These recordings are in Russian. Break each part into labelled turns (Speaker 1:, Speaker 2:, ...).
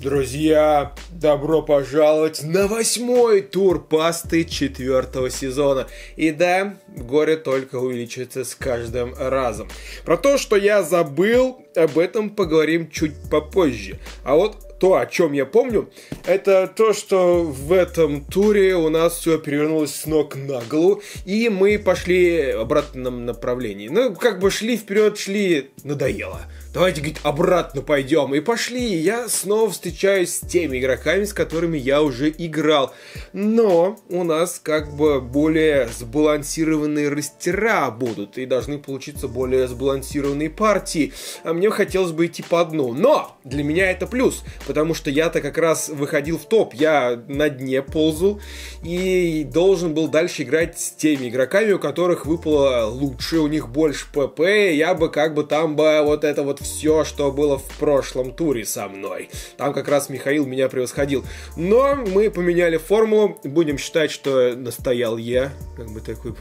Speaker 1: Друзья, добро пожаловать на восьмой тур пасты четвертого сезона. И да, горе только увеличится с каждым разом. Про то, что я забыл, об этом поговорим чуть попозже. А вот то, о чем я помню, это то, что в этом туре у нас все перевернулось с ног на голову, и мы пошли в обратном направлении. Ну, как бы шли вперед, шли, надоело давайте, говорит, обратно пойдем. И пошли, и я снова встречаюсь с теми игроками, с которыми я уже играл. Но у нас как бы более сбалансированные растера будут, и должны получиться более сбалансированные партии. А мне хотелось бы идти по дну. Но для меня это плюс, потому что я-то как раз выходил в топ, я на дне ползал, и должен был дальше играть с теми игроками, у которых выпало лучше, у них больше ПП, я бы как бы там бы вот это вот все, что было в прошлом туре со мной. Там как раз Михаил меня превосходил. Но мы поменяли формулу, будем считать, что настоял я. Как бы такой,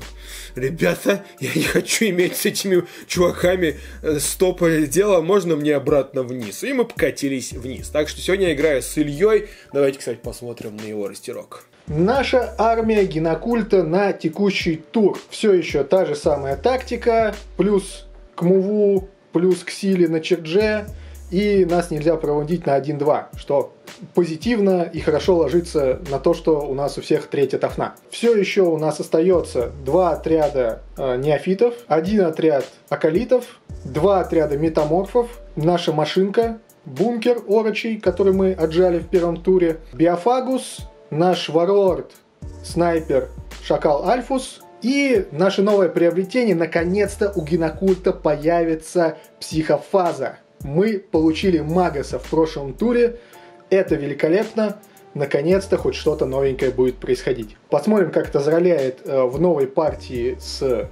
Speaker 1: ребята, я не хочу иметь с этими чуваками э, стопа дела, можно мне обратно вниз? И мы покатились вниз. Так что сегодня я играю с Ильей. Давайте, кстати, посмотрим на его растерок.
Speaker 2: Наша армия генокульта на текущий тур. Все еще та же самая тактика, плюс к муву плюс к силе на чердже, и нас нельзя проводить на 1-2, что позитивно и хорошо ложится на то, что у нас у всех третья тафна. Все еще у нас остается два отряда э, неофитов, один отряд акалитов, два отряда метаморфов, наша машинка, бункер орочий, который мы отжали в первом туре, биофагус, наш варлорд, снайпер, шакал альфус, и наше новое приобретение, наконец-то у Генокульта появится психофаза. Мы получили Магаса в прошлом туре, это великолепно, наконец-то хоть что-то новенькое будет происходить. Посмотрим, как это зароляет э, в новой партии с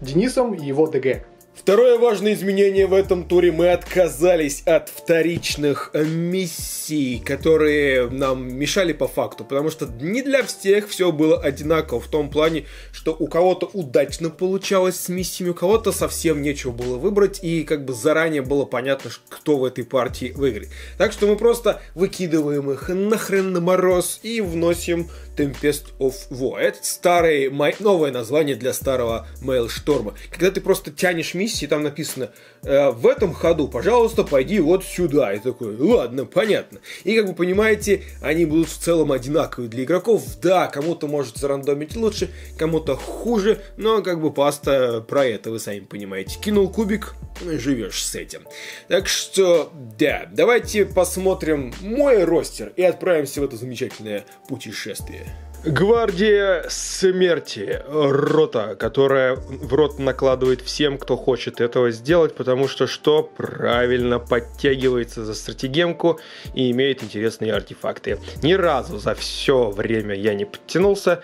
Speaker 2: Денисом и его ДГ.
Speaker 1: Второе важное изменение в этом туре. Мы отказались от вторичных миссий, которые нам мешали по факту. Потому что не для всех все было одинаково. В том плане, что у кого-то удачно получалось с миссиями, у кого-то совсем нечего было выбрать. И как бы заранее было понятно, кто в этой партии выиграет. Так что мы просто выкидываем их нахрен на мороз и вносим Tempest of War. Это старое, новое название для старого Mailstorm. Когда ты просто тянешь миссии, там написано э, в этом ходу, пожалуйста, пойди вот сюда. И такой, ладно, понятно. И как вы понимаете, они будут в целом одинаковые для игроков. Да, кому-то может зарандомить лучше, кому-то хуже, но как бы паста про это вы сами понимаете. Кинул кубик, живешь с этим. Так что, да, давайте посмотрим мой ростер и отправимся в это замечательное путешествие. Гвардия смерти. Рота, которая в рот накладывает всем, кто хочет этого сделать, потому что что? Правильно подтягивается за стратегемку и имеет интересные артефакты. Ни разу за все время я не подтянулся.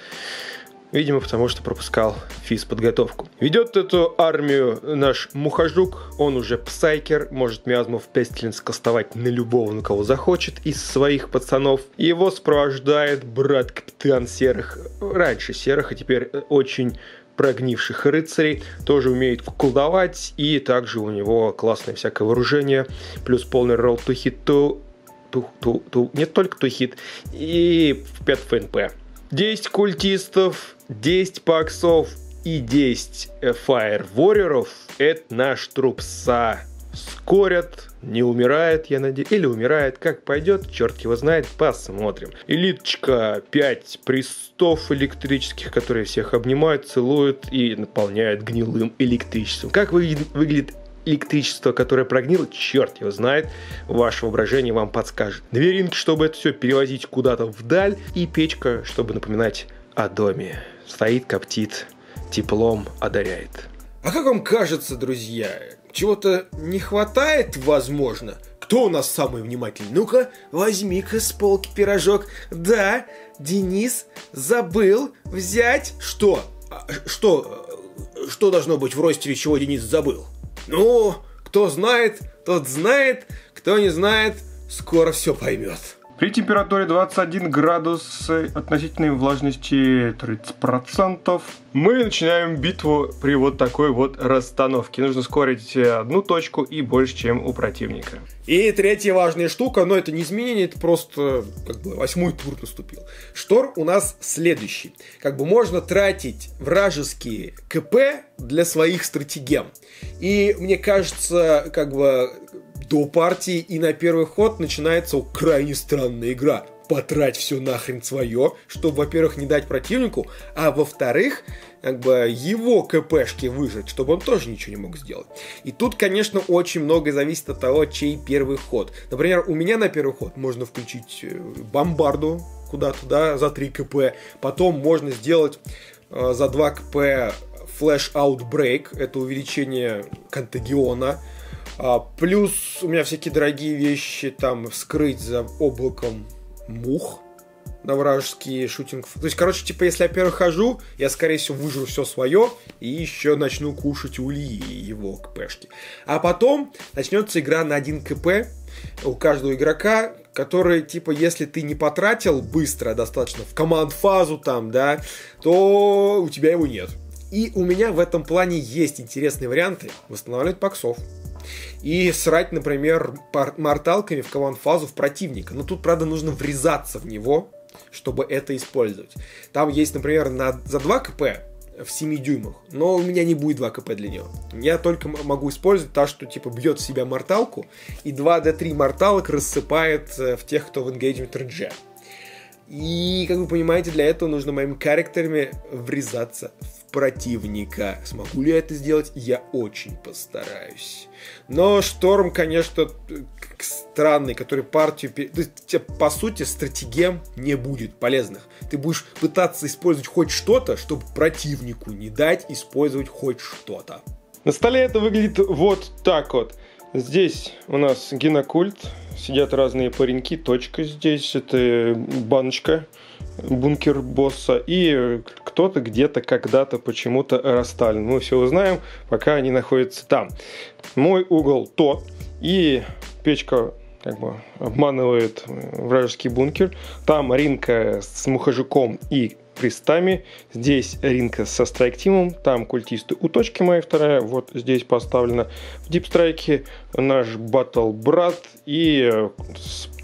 Speaker 1: Видимо, потому что пропускал физподготовку. Ведет эту армию наш Мухажук. Он уже псайкер, может миазмов Пестилинс кастовать на любого, на кого захочет из своих пацанов. Его сопровождает брат капитан Серых. Раньше Серых, а теперь очень прогнивших рыцарей, тоже умеет колдовать, и также у него классное всякое вооружение, плюс полный ролл ту хиту, ту, ту, ту, не только ту хит, и 5 ФНП. 10 культистов, 10 паксов и 10 Fire Warriors – это наш труп са. Скорят, не умирает, я надеюсь, или умирает, как пойдет, черт его знает, посмотрим. Элиточка 5 пристов электрических, которые всех обнимают, целуют и наполняют гнилым электричеством. Как выглядит, выглядит электричество, которое прогнило, черт его знает, ваше воображение вам подскажет. Две ринки, чтобы это все перевозить куда-то вдаль, и печка, чтобы напоминать о доме. Стоит, коптит, теплом одаряет. А как вам кажется, друзья, чего-то не хватает, возможно? Кто у нас самый внимательный? Ну-ка, возьми-ка с полки пирожок. Да, Денис забыл взять... Что? А, что? Что должно быть в ростере, чего Денис забыл? Ну, кто знает, тот знает. Кто не знает, скоро все поймет.
Speaker 3: При температуре 21 градус относительной влажности 30% мы начинаем битву при вот такой вот расстановке. Нужно скорить одну точку и больше, чем у противника.
Speaker 1: И третья важная штука, но это не изменение, это просто как бы восьмой тур наступил. Штор у нас следующий. Как бы можно тратить вражеские КП для своих стратегем. И мне кажется, как бы до партии и на первый ход начинается крайне странная игра. Потрать все нахрен свое, чтобы, во-первых, не дать противнику, а во-вторых, как бы его КПшки выжить, чтобы он тоже ничего не мог сделать. И тут, конечно, очень многое зависит от того, чей первый ход. Например, у меня на первый ход можно включить э, бомбарду куда-то, да, за 3 КП. Потом можно сделать э, за 2 КП Outbreak, это увеличение контагиона. А, плюс у меня всякие дорогие вещи, там, скрыть за облаком мух на вражеские шутинг. То есть, короче, типа, если я первый хожу, я, скорее всего, выжру все свое и еще начну кушать ули и его КПшки. А потом начнется игра на 1 КП у каждого игрока, который, типа, если ты не потратил быстро достаточно в команд-фазу там, да, то у тебя его нет. И у меня в этом плане есть интересные варианты восстанавливать паксов и срать, например, морталками в команд-фазу в противника. Но тут, правда, нужно врезаться в него, чтобы это использовать. Там есть, например, на, за 2 КП в 7 дюймах, но у меня не будет 2 КП для него. Я только могу использовать та, что типа бьет в себя морталку, и 2D3 морталок рассыпает э, в тех, кто в Engagement RG. И, как вы понимаете, для этого нужно моими характерами врезаться в противника. Смогу ли я это сделать? Я очень постараюсь. Но Шторм, конечно, странный, который партию... По сути, стратегем не будет полезных. Ты будешь пытаться использовать хоть что-то, чтобы противнику не дать использовать хоть что-то.
Speaker 3: На столе это выглядит вот так вот. Здесь у нас генокульт, сидят разные пареньки, точка здесь, это баночка, бункер босса, и кто-то где-то когда-то почему-то расстален. Мы все узнаем, пока они находятся там. Мой угол тот, и печка как бы обманывает вражеский бункер. Там Ринка с мухожуком и пристами. Здесь Ринка со страйк-тимом, там культисты у точки моя вторая, вот здесь поставлена. В дипстрайке наш батл брат и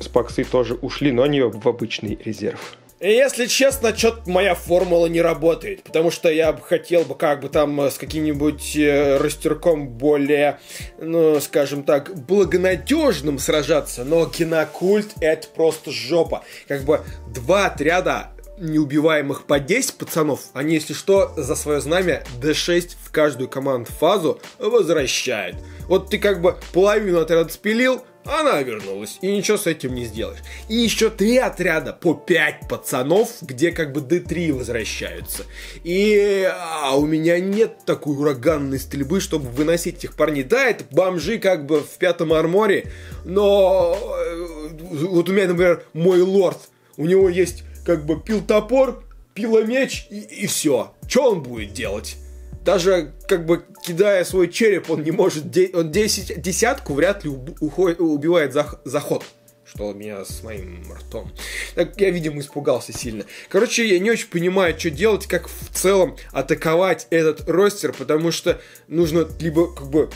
Speaker 3: спаксы тоже ушли, но они в обычный резерв.
Speaker 1: Если честно, что-то моя формула не работает, потому что я бы хотел бы как бы там э, с каким-нибудь э, растерком более, ну, скажем так, благонадежным сражаться, но кинокульт это просто жопа. Как бы два отряда неубиваемых по 10 пацанов, они, если что, за свое знамя D6 в каждую команд фазу возвращают. Вот ты как бы половину отряда спилил, она вернулась, и ничего с этим не сделаешь. И еще три отряда по 5 пацанов, где как бы D3 возвращаются. И а, у меня нет такой ураганной стрельбы, чтобы выносить этих парней. Да, это бомжи как бы в пятом арморе, но э, вот у меня, например, мой лорд, у него есть как бы пил топор, пила меч и, и все. Что он будет делать? Даже как бы кидая свой череп, он не может... Де, он 10, десятку вряд ли уходит, убивает за, заход что у меня с моим ртом. Так, я, видимо, испугался сильно. Короче, я не очень понимаю, что делать, как в целом атаковать этот ростер, потому что нужно либо как бы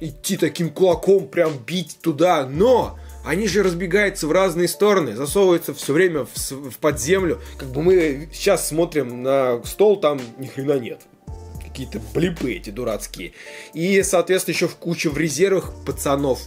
Speaker 1: идти таким кулаком, прям бить туда, но они же разбегаются в разные стороны, засовываются все время в, в подземлю. Как бы мы сейчас смотрим на стол, там ни хрена нет. Какие-то блипы эти дурацкие. И, соответственно, еще в куче в резервах пацанов.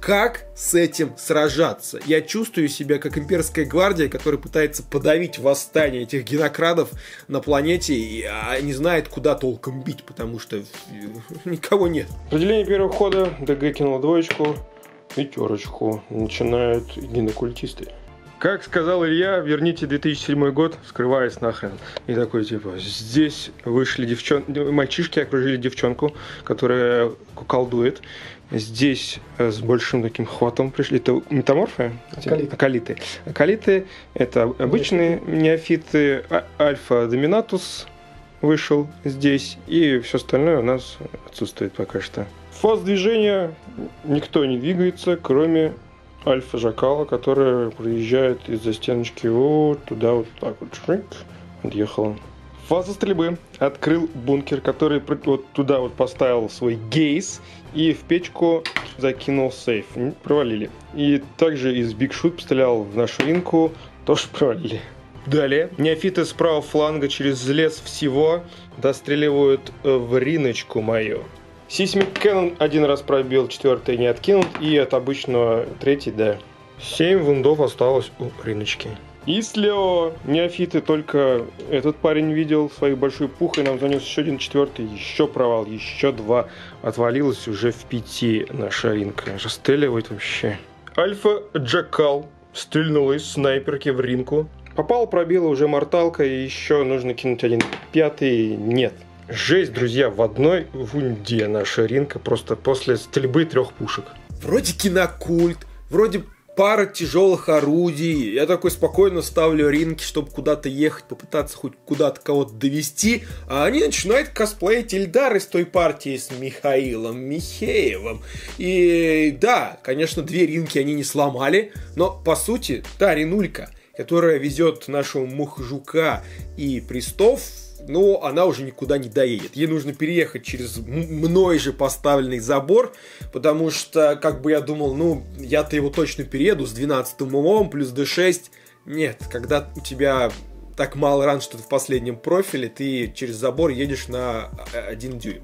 Speaker 1: Как с этим сражаться? Я чувствую себя как имперская гвардия, которая пытается подавить восстание этих генокрадов на планете, и а, не знает, куда толком бить, потому что никого нет.
Speaker 3: Определение первого хода. ДГ кинул двоечку пятерочку начинают гинокультисты. Как сказал Илья, верните 2007 год, скрываясь нахрен. И такой, типа, здесь вышли девчон... мальчишки, окружили девчонку, которая колдует. Здесь э, с большим таким хватом пришли. Это метаморфы?
Speaker 2: Акалиты.
Speaker 3: Акалиты. Акалиты – это обычные неофиты. А, Альфа-доминатус вышел здесь. И все остальное у нас отсутствует пока что. Фаз движения никто не двигается, кроме Альфа Жакала, которая проезжает из-за стеночки вот туда вот так вот. Шрик, отъехала. Фаза стрельбы открыл бункер, который вот туда вот поставил свой гейс и в печку закинул сейф. Провалили. И также из Биг Шут пострелял в нашу ринку, тоже провалили. Далее, неофиты с правого фланга через лес всего достреливают э, в риночку мою. Сисмик Кэнон один раз пробил, четвертый не откинут, и от обычного третий, да. Семь вундов осталось у рыночки. И слева неофиты только этот парень видел своей большой пухой, нам занес еще один четвертый, еще провал, еще два. Отвалилось уже в пяти наша ринка. Расстреливает вообще. Альфа Джакал стрельнула из снайперки в ринку. Попал, пробила уже морталка, и еще нужно кинуть один пятый. Нет. Жесть, друзья, в одной вунде наша ринка просто после стрельбы трех пушек.
Speaker 1: Вроде кинокульт, вроде пара тяжелых орудий. Я такой спокойно ставлю ринки, чтобы куда-то ехать, попытаться хоть куда-то кого-то довести. А они начинают косплеить Ильдар из той партии с Михаилом Михеевым. И да, конечно, две ринки они не сломали, но по сути та ринулька, которая везет нашего Мухжука и Пристов но она уже никуда не доедет. Ей нужно переехать через мной же поставленный забор, потому что, как бы я думал, ну, я-то его точно перееду с 12 умом плюс D6. Нет, когда у тебя так мало ран, что ты в последнем профиле, ты через забор едешь на 1 дюйм.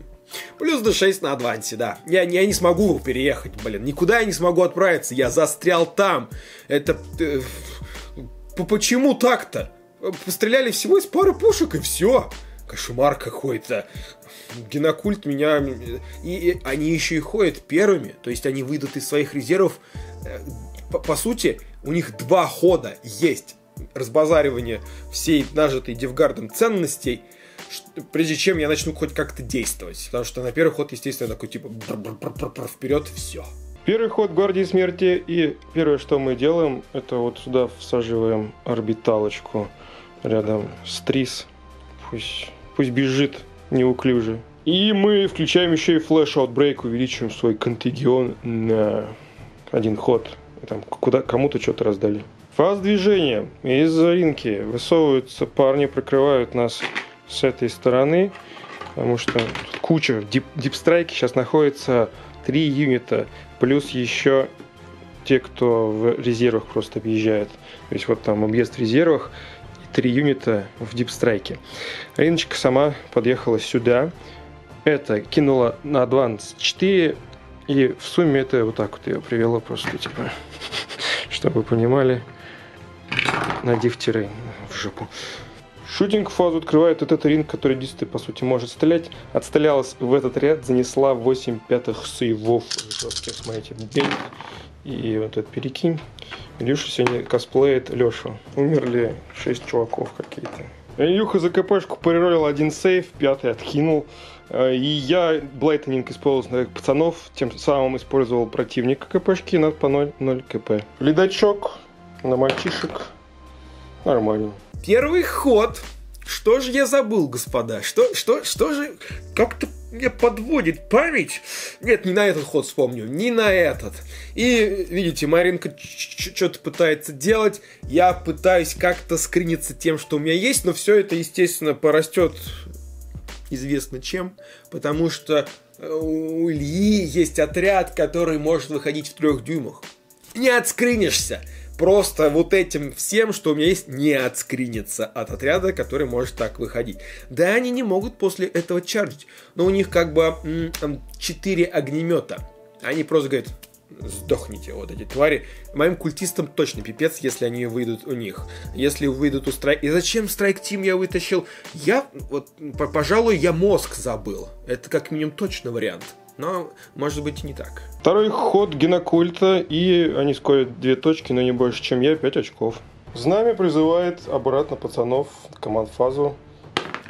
Speaker 1: Плюс D6 на адвансе, да. Я, я не смогу переехать, блин. Никуда я не смогу отправиться. Я застрял там. Это... Э, почему так-то? Постреляли всего из пары пушек и все. Кошмар какой-то. Генокульт меня... И они еще и ходят первыми. То есть они выйдут из своих резервов. Э, по, по сути, у них два хода есть. Разбазаривание всей нажитой Девгардом ценностей прежде чем я начну хоть как-то действовать. Потому что на первый ход, естественно, такой типа вперед, все.
Speaker 3: Первый ход Гвардии Смерти, и первое, что мы делаем, это вот сюда всаживаем орбиталочку рядом с Трис. Пусть, пусть бежит неуклюже. И мы включаем еще и флеш аутбрейк, увеличиваем свой контегион на один ход. Там куда кому-то что-то раздали. Фаз движения. Из ринки высовываются парни, прикрывают нас с этой стороны. Потому что куча дип, дипстрайки сейчас находится три юнита. Плюс еще те, кто в резервах просто объезжает. То есть вот там объезд в резервах три юнита в дипстрайке. Риночка сама подъехала сюда. Это кинула на адванс 4. И в сумме это вот так вот ее привело просто, типа, чтобы вы понимали, на дифтеры в жопу. Шутинг фазу открывает этот ринг, который действительно, по сути, может стрелять. Отстрелялась в этот ряд, занесла 8 пятых сейвов жестких, смотрите, бей. И вот этот перекинь. Илюша сегодня косплеит Лешу. Умерли 6 чуваков какие-то. Илюха за КПшку переролил один сейф, пятый откинул. Э, и я блайтнинг использовал на пацанов, тем самым использовал противника КПшки на по 0, 0 КП. Ледачок на мальчишек. Нормально.
Speaker 1: Первый ход. Что же я забыл, господа? Что, что, что же... Как-то мне подводит память. Нет, не на этот ход вспомню, не на этот. И, видите, Маринка что-то пытается делать. Я пытаюсь как-то скриниться тем, что у меня есть, но все это, естественно, порастет известно чем, потому что э, у Ильи есть отряд, который может выходить в трех дюймах. Не отскринишься просто вот этим всем, что у меня есть, не отскринится от отряда, который может так выходить. Да, они не могут после этого чарджить, но у них как бы там 4 огнемета. Они просто говорят, сдохните, вот эти твари. Моим культистам точно пипец, если они выйдут у них. Если выйдут у страйк... И зачем страйк тим я вытащил? Я, вот, пожалуй, я мозг забыл. Это как минимум точно вариант. Но, может быть, и не так.
Speaker 3: Второй ход генокульта, и они скорят две точки, но не больше, чем я, 5 очков. Знамя призывает обратно пацанов в команд-фазу.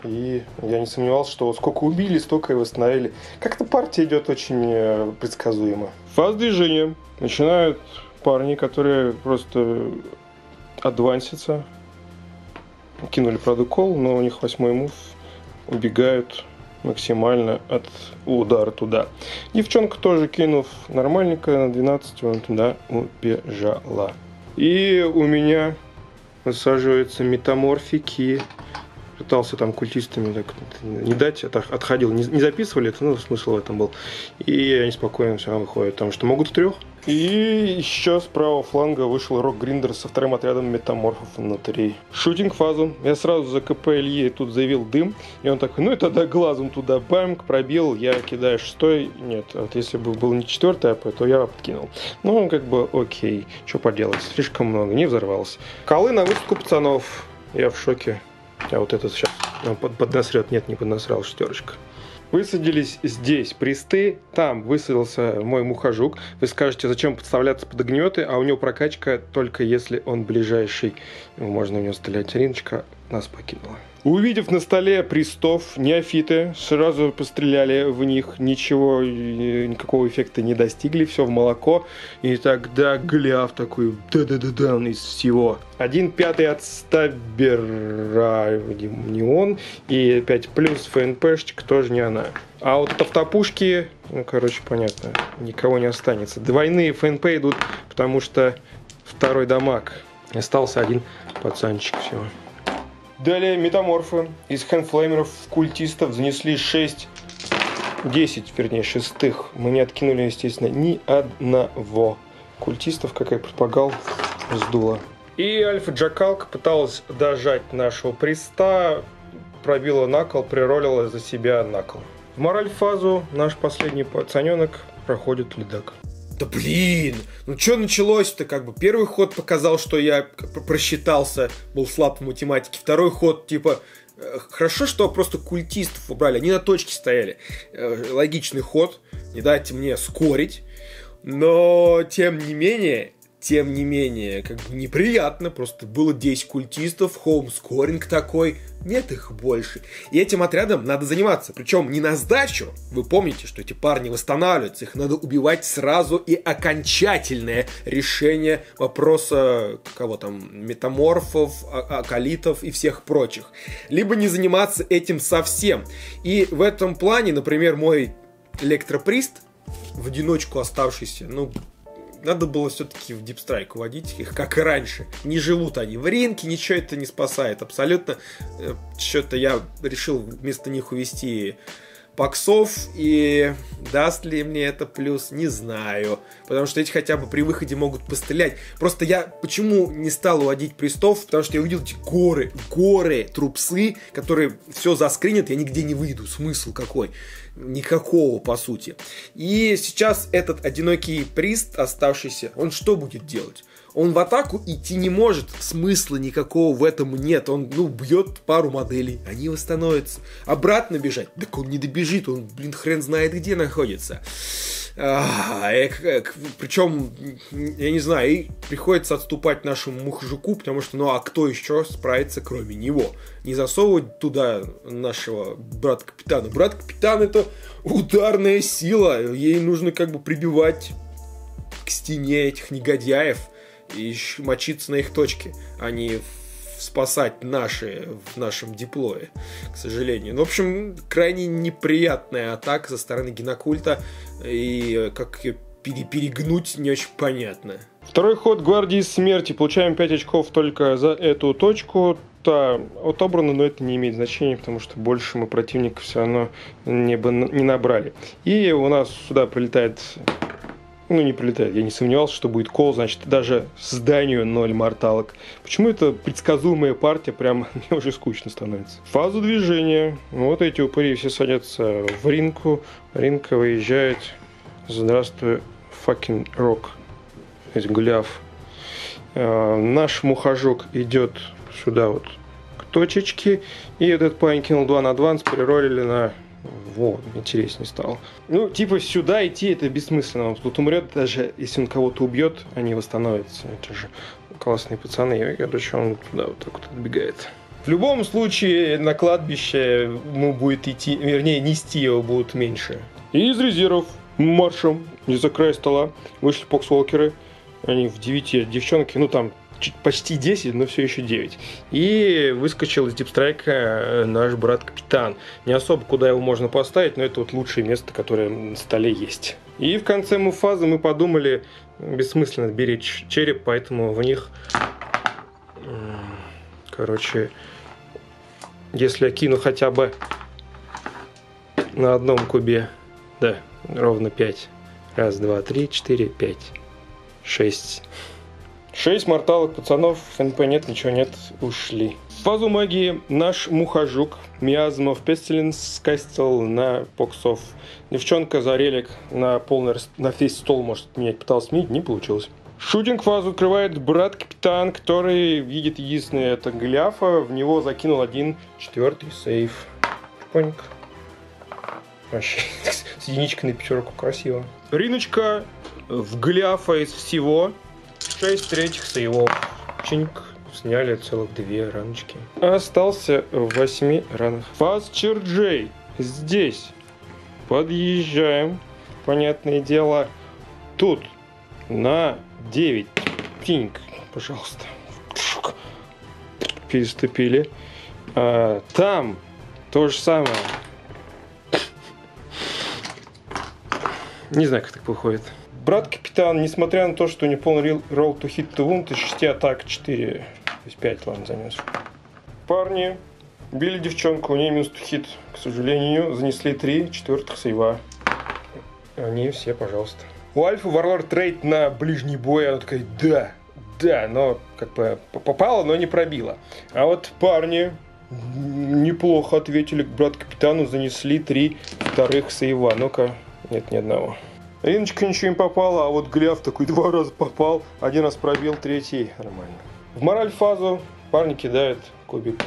Speaker 3: И я не сомневался, что сколько убили, столько и восстановили. Как-то партия идет очень э, предсказуемо. Фаз движения. Начинают парни, которые просто адвансятся. Кинули продукол, но у них восьмой мув. Убегают максимально от удара туда. Девчонка тоже, кинув нормальненько на 12, он туда убежала. И у меня высаживаются метаморфики. Пытался там культистами так не дать, отходил. Не, не записывали это, ну, смысл в этом был. И они спокойно все выходят, потому что могут в трех. И еще с правого фланга вышел Рок Гриндер со вторым отрядом метаморфов внутри. Шутинг фазу. Я сразу за КП Ильи тут заявил дым. И он такой, ну и тогда глазом туда бамк, пробил, я кидаю шестой. Нет, вот если бы был не четвертый АП, то я подкинул. Ну, как бы окей, что поделать, слишком много, не взорвался. Колы на высадку пацанов. Я в шоке. А вот этот сейчас под, поднасрет. Нет, не поднасрал, шестерочка. Высадились здесь присты, там высадился мой мухожук. Вы скажете, зачем подставляться под огнеметы, а у него прокачка только если он ближайший. Можно у него стрелять. Риночка нас покинула. Увидев на столе пристов, неофиты сразу постреляли в них, ничего, никакого эффекта не достигли, все в молоко. И тогда гляв такой, да-да-да-да, из всего. Один пятый от стабера, не он, и 5 плюс ФНПшечка тоже не она. А вот от автопушки, ну, короче, понятно, никого не останется. Двойные ФНП идут, потому что второй дамаг. Остался один пацанчик всего. Далее метаморфы из хендфлеймеров культистов занесли 6 10, вернее, шестых. Мы не откинули, естественно, ни одного. Культистов, как я предполагал, сдуло. И Альфа Джакалка пыталась дожать нашего приста, пробила накол, приролила за себя накол. В мораль фазу наш последний пацаненок проходит ледак.
Speaker 1: Да блин, ну что началось-то как бы? Первый ход показал, что я просчитался, был слаб в математике. Второй ход, типа, э, хорошо, что просто культистов убрали, они на точке стояли. Э, логичный ход, не дайте мне скорить. Но, тем не менее, тем не менее, как бы неприятно, просто было 10 культистов, хоумскоринг такой, нет их больше. И этим отрядом надо заниматься, причем не на сдачу, вы помните, что эти парни восстанавливаются, их надо убивать сразу и окончательное решение вопроса, кого там, метаморфов, а акалитов и всех прочих. Либо не заниматься этим совсем. И в этом плане, например, мой электроприст, в одиночку оставшийся, ну, надо было все-таки в дипстрайк водить их, как и раньше. Не живут они в ринке, ничего это не спасает. Абсолютно. Э, Что-то я решил вместо них увести Паксов, и даст ли мне это плюс, не знаю. Потому что эти хотя бы при выходе могут пострелять. Просто я почему не стал уводить пристов, потому что я увидел эти горы, горы трупсы, которые все заскринят, я нигде не выйду. Смысл какой? Никакого, по сути. И сейчас этот одинокий прист, оставшийся, он что будет делать? Он в атаку идти не может, смысла никакого в этом нет. Он, ну, бьет пару моделей, они восстановятся. Обратно бежать, так он не добежит, он, блин, хрен знает где находится. Э, э, причем, я не знаю, и приходится отступать нашему мухжуку, потому что, ну а кто еще справится, кроме него? Не засовывать туда нашего брата-капитана. Брат-капитан это ударная сила, ей нужно как бы прибивать к стене этих негодяев и мочиться на их точке, а не спасать наши в нашем диплое, к сожалению. Ну, в общем, крайне неприятная атака со стороны генокульта, и как ее перегнуть не очень понятно.
Speaker 3: Второй ход гвардии смерти. Получаем 5 очков только за эту точку. Та отобрана, но это не имеет значения, потому что больше мы противников все равно не, бы, не набрали. И у нас сюда прилетает ну, не прилетает. Я не сомневался, что будет кол, значит, даже зданию ноль морталок. Почему это предсказуемая партия, прям мне уже скучно становится. Фазу движения. Вот эти упыри все садятся в ринку. Ринка выезжает. Здравствуй, fucking рок. Здесь гуляв. Э, наш мухожок идет сюда вот к точечке. И этот парень кинул 2 на адванс, переролили на вот, интереснее стало. Ну, типа, сюда идти это бессмысленно. Тут умрет, даже если он кого-то убьет, они восстановятся. Это же классные пацаны. И, короче, он туда вот так вот отбегает. В любом случае, на кладбище ему будет идти, вернее, нести его будут меньше. И из резервов маршем из-за края стола вышли поксволкеры. Они в девяти девчонки, ну там чуть почти 10, но все еще 9. И выскочил из дипстрайка э, наш брат-капитан. Не особо куда его можно поставить, но это вот лучшее место, которое на столе есть. И в конце муфазы мы подумали, бессмысленно беречь череп, поэтому в них, короче, если я кину хотя бы на одном кубе, да, ровно 5. Раз, два, три, четыре, пять, шесть. Шесть морталок пацанов, ФНП нет, ничего нет, ушли. В фазу магии наш мухожук Миазмов Пестилинс скастил на поксов. Девчонка за релик на полный, на весь стол может менять, пыталась сменить, не получилось. Шутинг фазу открывает брат-капитан, который видит единственное это гляфа. В него закинул один четвертый сейф. Шпоник. Вообще, с единичкой на пятерку красиво. Риночка в гляфа из всего 6 третьих сейвов. Чинк сняли целых две раночки. Остался в 8 ранах. Фаз Черджей. Здесь. Подъезжаем. Понятное дело. Тут. На 9. Пинг. Пожалуйста. Переступили. А, там. То же самое. Не знаю, как так выходит. Брат капитан, несмотря на то, что не полный roll to hit to wound, из 6 атак 4, то есть 5, ладно, занес. Парни, били девчонку, у нее минус hit, к сожалению, занесли 3 четвертых сейва. Они все, пожалуйста. У Альфа Варлор трейд на ближний бой, она такая, да, да, но как бы попала, но не пробила. А вот парни неплохо ответили к брат капитану, занесли три вторых сейва. Ну-ка, нет ни одного. Риночка ничего не попала, а вот Гляв такой два раза попал, один раз пробил, третий нормально. В мораль фазу парни кидают кубик.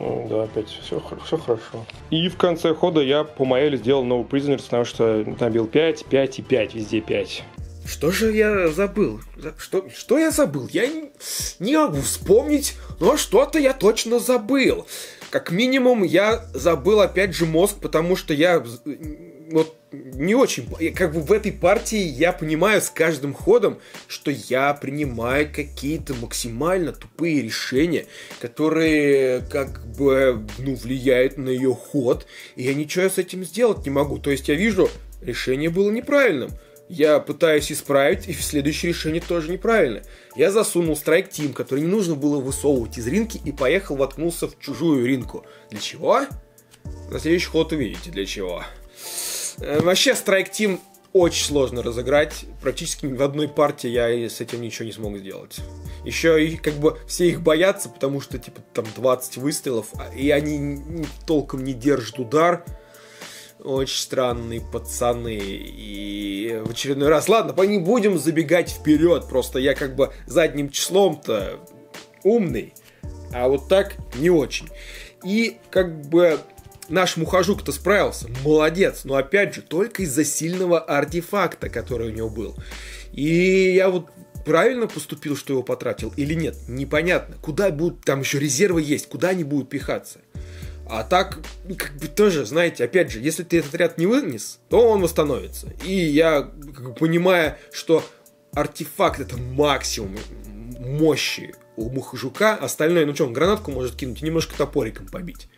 Speaker 3: Ну, да, опять все, все хорошо. И в конце хода я по Маэле сделал новый Prisoners, потому что набил 5, 5 и 5, везде 5.
Speaker 1: Что же я забыл? Что, что я забыл? Я не, не могу вспомнить, но что-то я точно забыл. Как минимум, я забыл опять же мозг, потому что я вот не очень, как бы в этой партии я понимаю с каждым ходом, что я принимаю какие-то максимально тупые решения, которые как бы, ну, влияют на ее ход, и я ничего с этим сделать не могу. То есть я вижу, решение было неправильным. Я пытаюсь исправить, и следующее решение тоже неправильно. Я засунул страйк тим, который не нужно было высовывать из ринки, и поехал, воткнулся в чужую ринку. Для чего? На следующий ход увидите, для чего. Э, вообще, Strike Team очень сложно разыграть. Практически в одной партии я с этим ничего не смог сделать. Еще и как бы все их боятся, потому что типа там 20 выстрелов, а, и они толком не держат удар. Очень странные пацаны. И в очередной раз, ладно, не будем забегать вперед. Просто я как бы задним числом-то умный, а вот так не очень. И как бы наш мухожук-то справился, молодец, но опять же, только из-за сильного артефакта, который у него был. И я вот правильно поступил, что его потратил или нет, непонятно. Куда будут, там еще резервы есть, куда они будут пихаться. А так, как бы тоже, знаете, опять же, если ты этот ряд не вынес, то он восстановится. И я, как бы, понимая, что артефакт это максимум мощи у мухожука, остальное, ну что, он гранатку может кинуть и немножко топориком побить.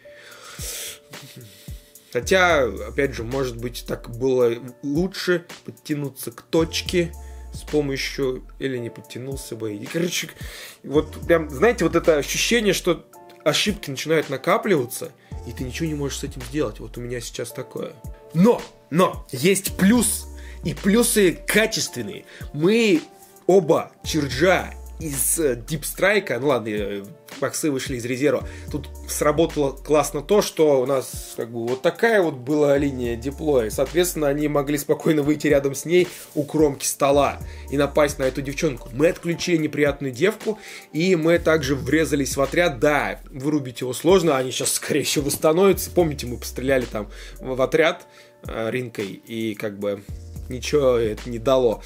Speaker 1: Хотя, опять же, может быть, так было лучше подтянуться к точке с помощью... Или не подтянулся бы. И, короче, вот прям, знаете, вот это ощущение, что ошибки начинают накапливаться, и ты ничего не можешь с этим сделать. Вот у меня сейчас такое. Но, но, есть плюс, и плюсы качественные. Мы оба Чирджа из э, Deep Strike, ну ладно, боксы вышли из резерва. Тут сработало классно то, что у нас как бы вот такая вот была линия диплоя. Соответственно, они могли спокойно выйти рядом с ней у кромки стола и напасть на эту девчонку. Мы отключили неприятную девку, и мы также врезались в отряд. Да, вырубить его сложно, они сейчас, скорее всего, восстановятся. Помните, мы постреляли там в отряд э, ринкой, и как бы ничего это не дало.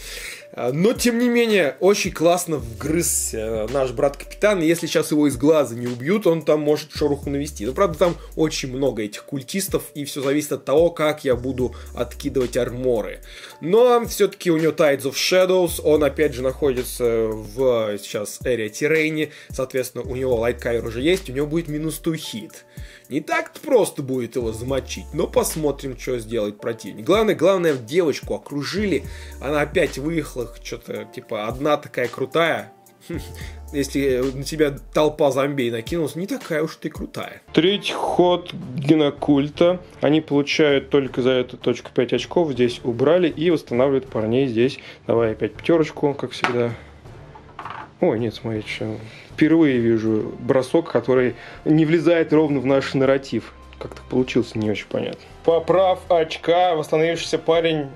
Speaker 1: А, но, тем не менее, очень классно вгрызся наш брат-капитан. Если сейчас его из глаза не убьют, он там может шороху навести. Но, правда, там очень много этих культистов, и все зависит от того, как я буду откидывать арморы. Но все-таки у него Tides of Shadows, он, опять же, находится в сейчас Area Terrain, соответственно, у него Лайткайр уже есть, у него будет минус 2 хит. Не так просто будет его замочить, но посмотрим, что сделает противник. Главное, главное, девочку окружили, она опять выехала, что-то, типа, одна такая крутая, если на тебя толпа зомбей накинулась, не такая уж ты крутая.
Speaker 3: Третий ход генокульта. Они получают только за эту точку 5 очков. Здесь убрали и восстанавливают парней здесь. Давай опять пятерочку, как всегда. Ой, нет, смотри, что впервые вижу бросок, который не влезает ровно в наш нарратив. Как так получилось, не очень понятно. Поправ очка, восстановившийся парень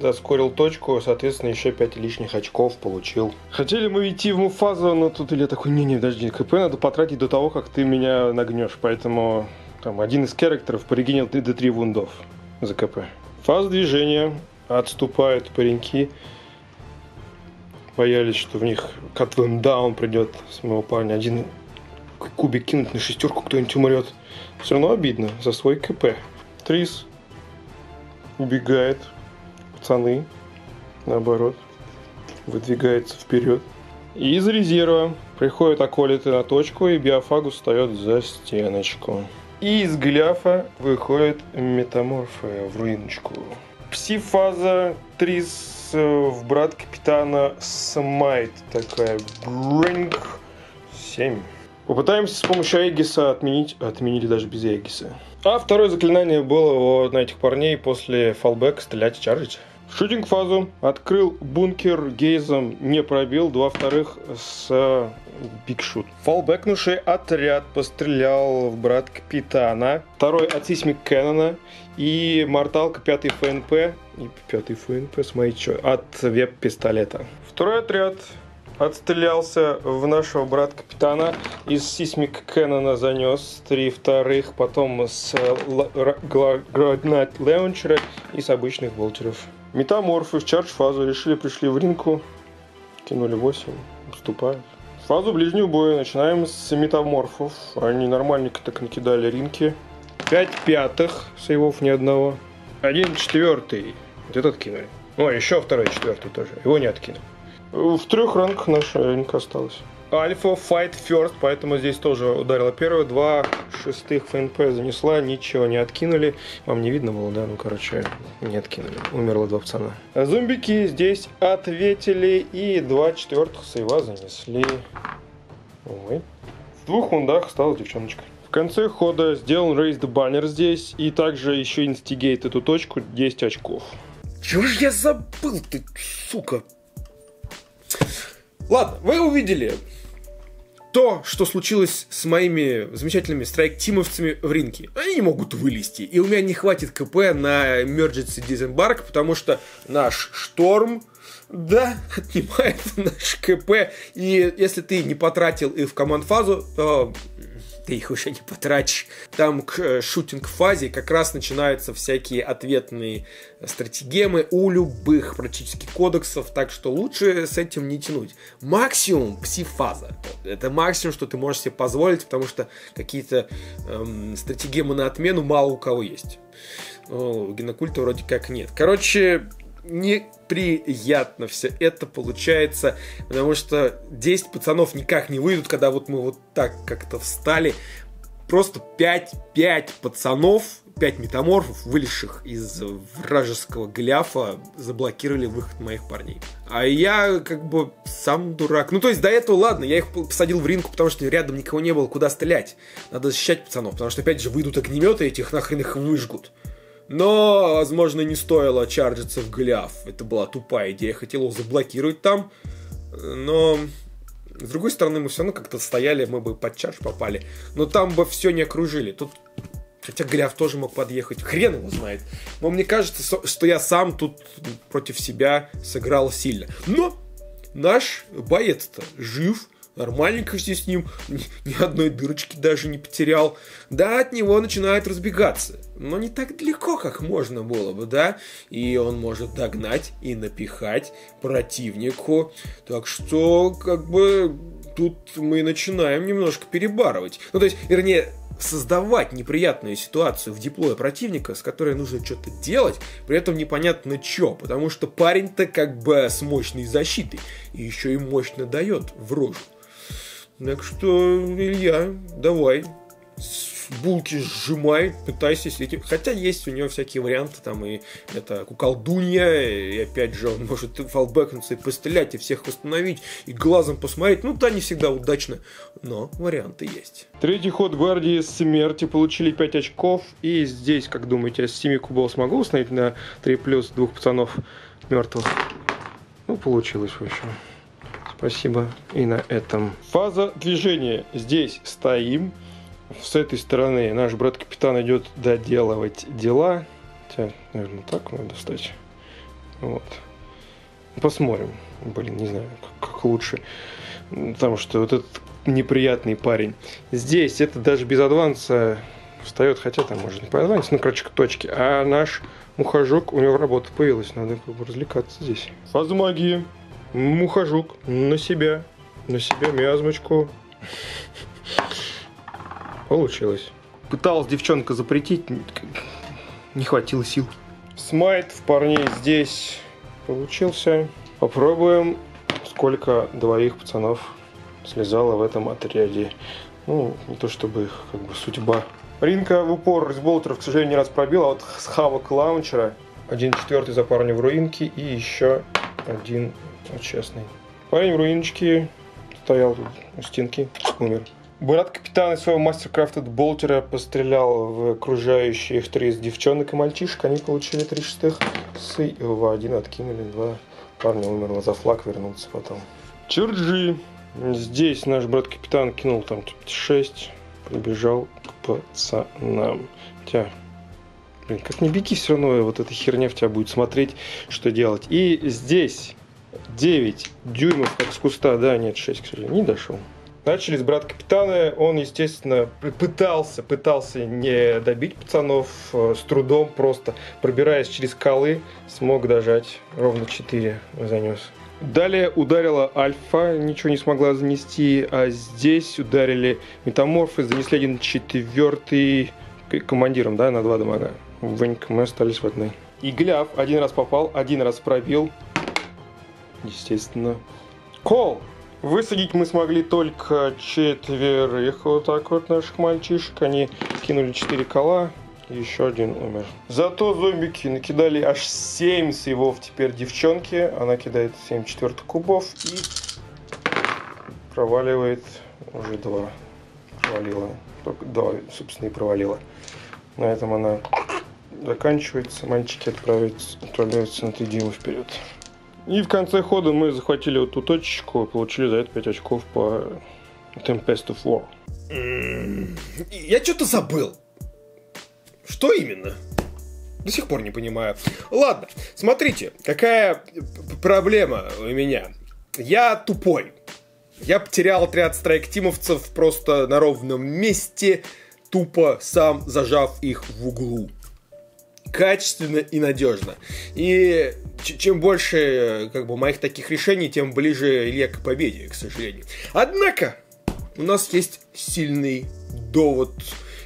Speaker 3: заскорил точку, соответственно, еще 5 лишних очков получил. Хотели мы идти в Муфазу, но тут или такой, не-не, подожди, КП надо потратить до того, как ты меня нагнешь, поэтому там один из характеров порегенил до 3 вундов за КП. Фаз движения, отступают пареньки, боялись, что в них Катвен Даун придет с моего парня. Один кубик кинуть на шестерку, кто-нибудь умрет. Все равно обидно за свой КП. Трис убегает. Пацаны, наоборот, выдвигается вперед. И из резерва приходят аколиты на точку, и Биофагус встает за стеночку. И из гляфа выходит метаморфы в руиночку. Псифаза Трис в брат капитана Смайт. Такая бринг 7. Попытаемся с помощью Эгиса отменить... Отменили даже без Эгиса. А второе заклинание было вот на этих парней после фалбека стрелять и чаржить. Шутинг фазу. Открыл бункер гейзом, не пробил. Два вторых с бигшут. Фалбекнувший отряд пострелял в брат капитана. Второй от сейсмик Кэннона. И морталка пятый ФНП. И пятый ФНП, смотри, что, от веб-пистолета. Второй отряд отстрелялся в нашего брат-капитана. Из сейсмик Кэннона занес три вторых, потом с гранат лаунчера и с обычных болтеров. Метаморфы в чардж-фазу решили, пришли в ринку, кинули 8, вступают. Фазу ближнего боя начинаем с метаморфов. Они нормальненько так накидали ринки. 5 пятых, сейвов ни одного. Один четвертый. Вот этот кинули. О, еще второй четвертый тоже. Его не откинул. В трех ранках наша ринка осталась. Альфа Fight First, поэтому здесь тоже ударила первая. Два шестых ФНП занесла, ничего не откинули. Вам не видно было, да? Ну, короче, не откинули. Умерло два пацана. Зомбики здесь ответили и два четвертых сейва занесли. Ой. В двух мундах осталась девчоночка. В конце хода сделан Raised Banner здесь и также еще инстигейт эту точку 10 очков.
Speaker 1: Чего ж я забыл ты, сука? Ладно, вы увидели то, что случилось с моими замечательными страйк-тимовцами в ринке. Они не могут вылезти. И у меня не хватит КП на Emergency Disembark, потому что наш шторм, да, отнимает наш КП. И если ты не потратил их в команд-фазу, то ты их уже не потратишь. Там к э, шутинг-фазе как раз начинаются всякие ответные стратегемы у любых практически кодексов, так что лучше с этим не тянуть. Максимум пси-фаза. Это максимум, что ты можешь себе позволить, потому что какие-то эм, стратегемы на отмену мало у кого есть. Ну, у генокульта вроде как нет. Короче, неприятно все это получается, потому что 10 пацанов никак не выйдут, когда вот мы вот так как-то встали. Просто 5, 5 пацанов, 5 метаморфов, вылезших из вражеского гляфа, заблокировали выход моих парней. А я как бы сам дурак. Ну, то есть до этого, ладно, я их посадил в ринку, потому что рядом никого не было, куда стрелять. Надо защищать пацанов, потому что опять же выйдут огнеметы, этих нахрен их выжгут. Но, возможно, не стоило чарджиться в гляв. Это была тупая идея. Я хотел его заблокировать там. Но, с другой стороны, мы все равно как-то стояли, мы бы под чардж попали. Но там бы все не окружили. Тут Хотя Гляв тоже мог подъехать. Хрен его знает. Но мне кажется, что я сам тут против себя сыграл сильно. Но наш боец-то жив, нормальненько все с ним, ни, ни одной дырочки даже не потерял. Да, от него начинает разбегаться, но не так далеко, как можно было бы, да, и он может догнать и напихать противнику, так что, как бы, тут мы начинаем немножко перебарывать. Ну, то есть, вернее, создавать неприятную ситуацию в диплое противника, с которой нужно что-то делать, при этом непонятно что, потому что парень-то как бы с мощной защитой, и еще и мощно дает в рожу. Так что, Илья, давай, булки сжимай, пытайся с этим. Хотя есть у него всякие варианты, там и это куколдунья, и опять же он может фалбекнуться и пострелять, и всех восстановить, и глазом посмотреть. Ну, да, не всегда удачно, но варианты есть.
Speaker 3: Третий ход гвардии смерти, получили 5 очков, и здесь, как думаете, с 7 кубов смогу установить на 3 плюс двух пацанов мертвых? Ну, получилось, в общем. Спасибо и на этом. Фаза движения. Здесь стоим с этой стороны наш брат-капитан идет доделывать дела. Хотя, наверное, так надо стать. Вот. Посмотрим. Блин, не знаю, как, как лучше. Потому что вот этот неприятный парень. Здесь это даже без адванса встает, хотя там может не по адвансу, ну, короче, к точке. А наш мухожок, у него работа появилась, надо как бы развлекаться здесь. Фаза магии. Мухожук на себя. На себя миазмочку. Получилось. Пыталась девчонка запретить, не хватило сил. Смайт в парней здесь получился. Попробуем, сколько двоих пацанов слезало в этом отряде. Ну, не то чтобы их как бы судьба. Ринка в упор из болтеров, к сожалению, не раз пробил, а вот с хавок лаунчера один четвертый за парня в руинке и еще один честный. Парень в руиночке стоял тут у стенки, умер. Брат капитана своего мастер-крафта болтера пострелял в окружающих три из девчонок и мальчишек. Они получили три шестых. С в один откинули, два парня умерло за флаг, вернулся потом. Чурджи. Здесь наш брат капитан кинул там 6. Прибежал к пацанам. Хотя, блин, как не беги, все равно вот эта херня в тебя будет смотреть, что делать. И здесь 9 дюймов, как с куста, да, нет, 6, к сожалению, не дошел. Начали с брата капитана, он, естественно, пытался, пытался не добить пацанов, э, с трудом просто, пробираясь через колы, смог дожать, ровно 4 занес. Далее ударила Альфа, ничего не смогла занести, а здесь ударили Метаморфы, занесли один четвертый командиром, да, на два дамага. Ванька, мы остались в одной. И Гляв один раз попал, один раз пробил. Естественно. Кол! Высадить мы смогли только четверых вот так вот наших мальчишек. Они кинули 4 кола, еще один умер. Зато зомбики накидали аж 7 сейвов теперь девчонки. Она кидает 7 четвертых кубов и проваливает уже 2. Провалила. Только 2, собственно, и провалила. На этом она заканчивается. Мальчики отправляются, отправляются на 3 дюйма вперед. И в конце хода мы захватили вот ту точечку получили за это 5 очков по Tempest of War.
Speaker 1: Я что-то забыл. Что именно? До сих пор не понимаю. Ладно, смотрите, какая проблема у меня. Я тупой. Я потерял отряд страйк-тимовцев просто на ровном месте, тупо сам зажав их в углу качественно и надежно. И чем больше как бы, моих таких решений, тем ближе Илья к победе, к сожалению. Однако, у нас есть сильный довод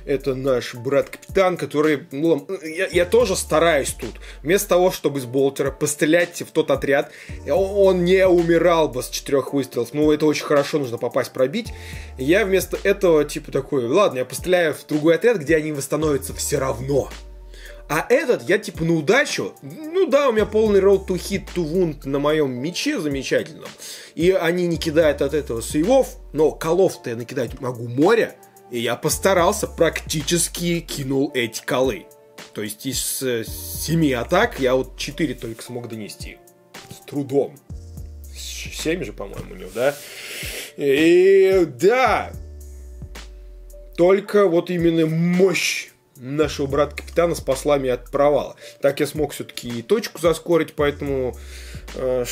Speaker 1: это наш брат-капитан, который... Ну, я, я тоже стараюсь тут. Вместо того, чтобы из болтера пострелять в тот отряд, он не умирал бы с четырех выстрелов. Ну, это очень хорошо, нужно попасть, пробить. Я вместо этого, типа, такой, ладно, я постреляю в другой отряд, где они восстановятся все равно. А этот, я типа на удачу, ну да, у меня полный road to hit to wound на моем мече замечательном. И они не кидают от этого сейвов, но колов-то я накидать могу море. И я постарался, практически кинул эти колы. То есть из э, семи атак я вот четыре только смог донести. С трудом. Семь же, по-моему, у него, да? И да, только вот именно мощь нашего брата-капитана спасла меня от провала. Так я смог все-таки и точку заскорить, поэтому... Э,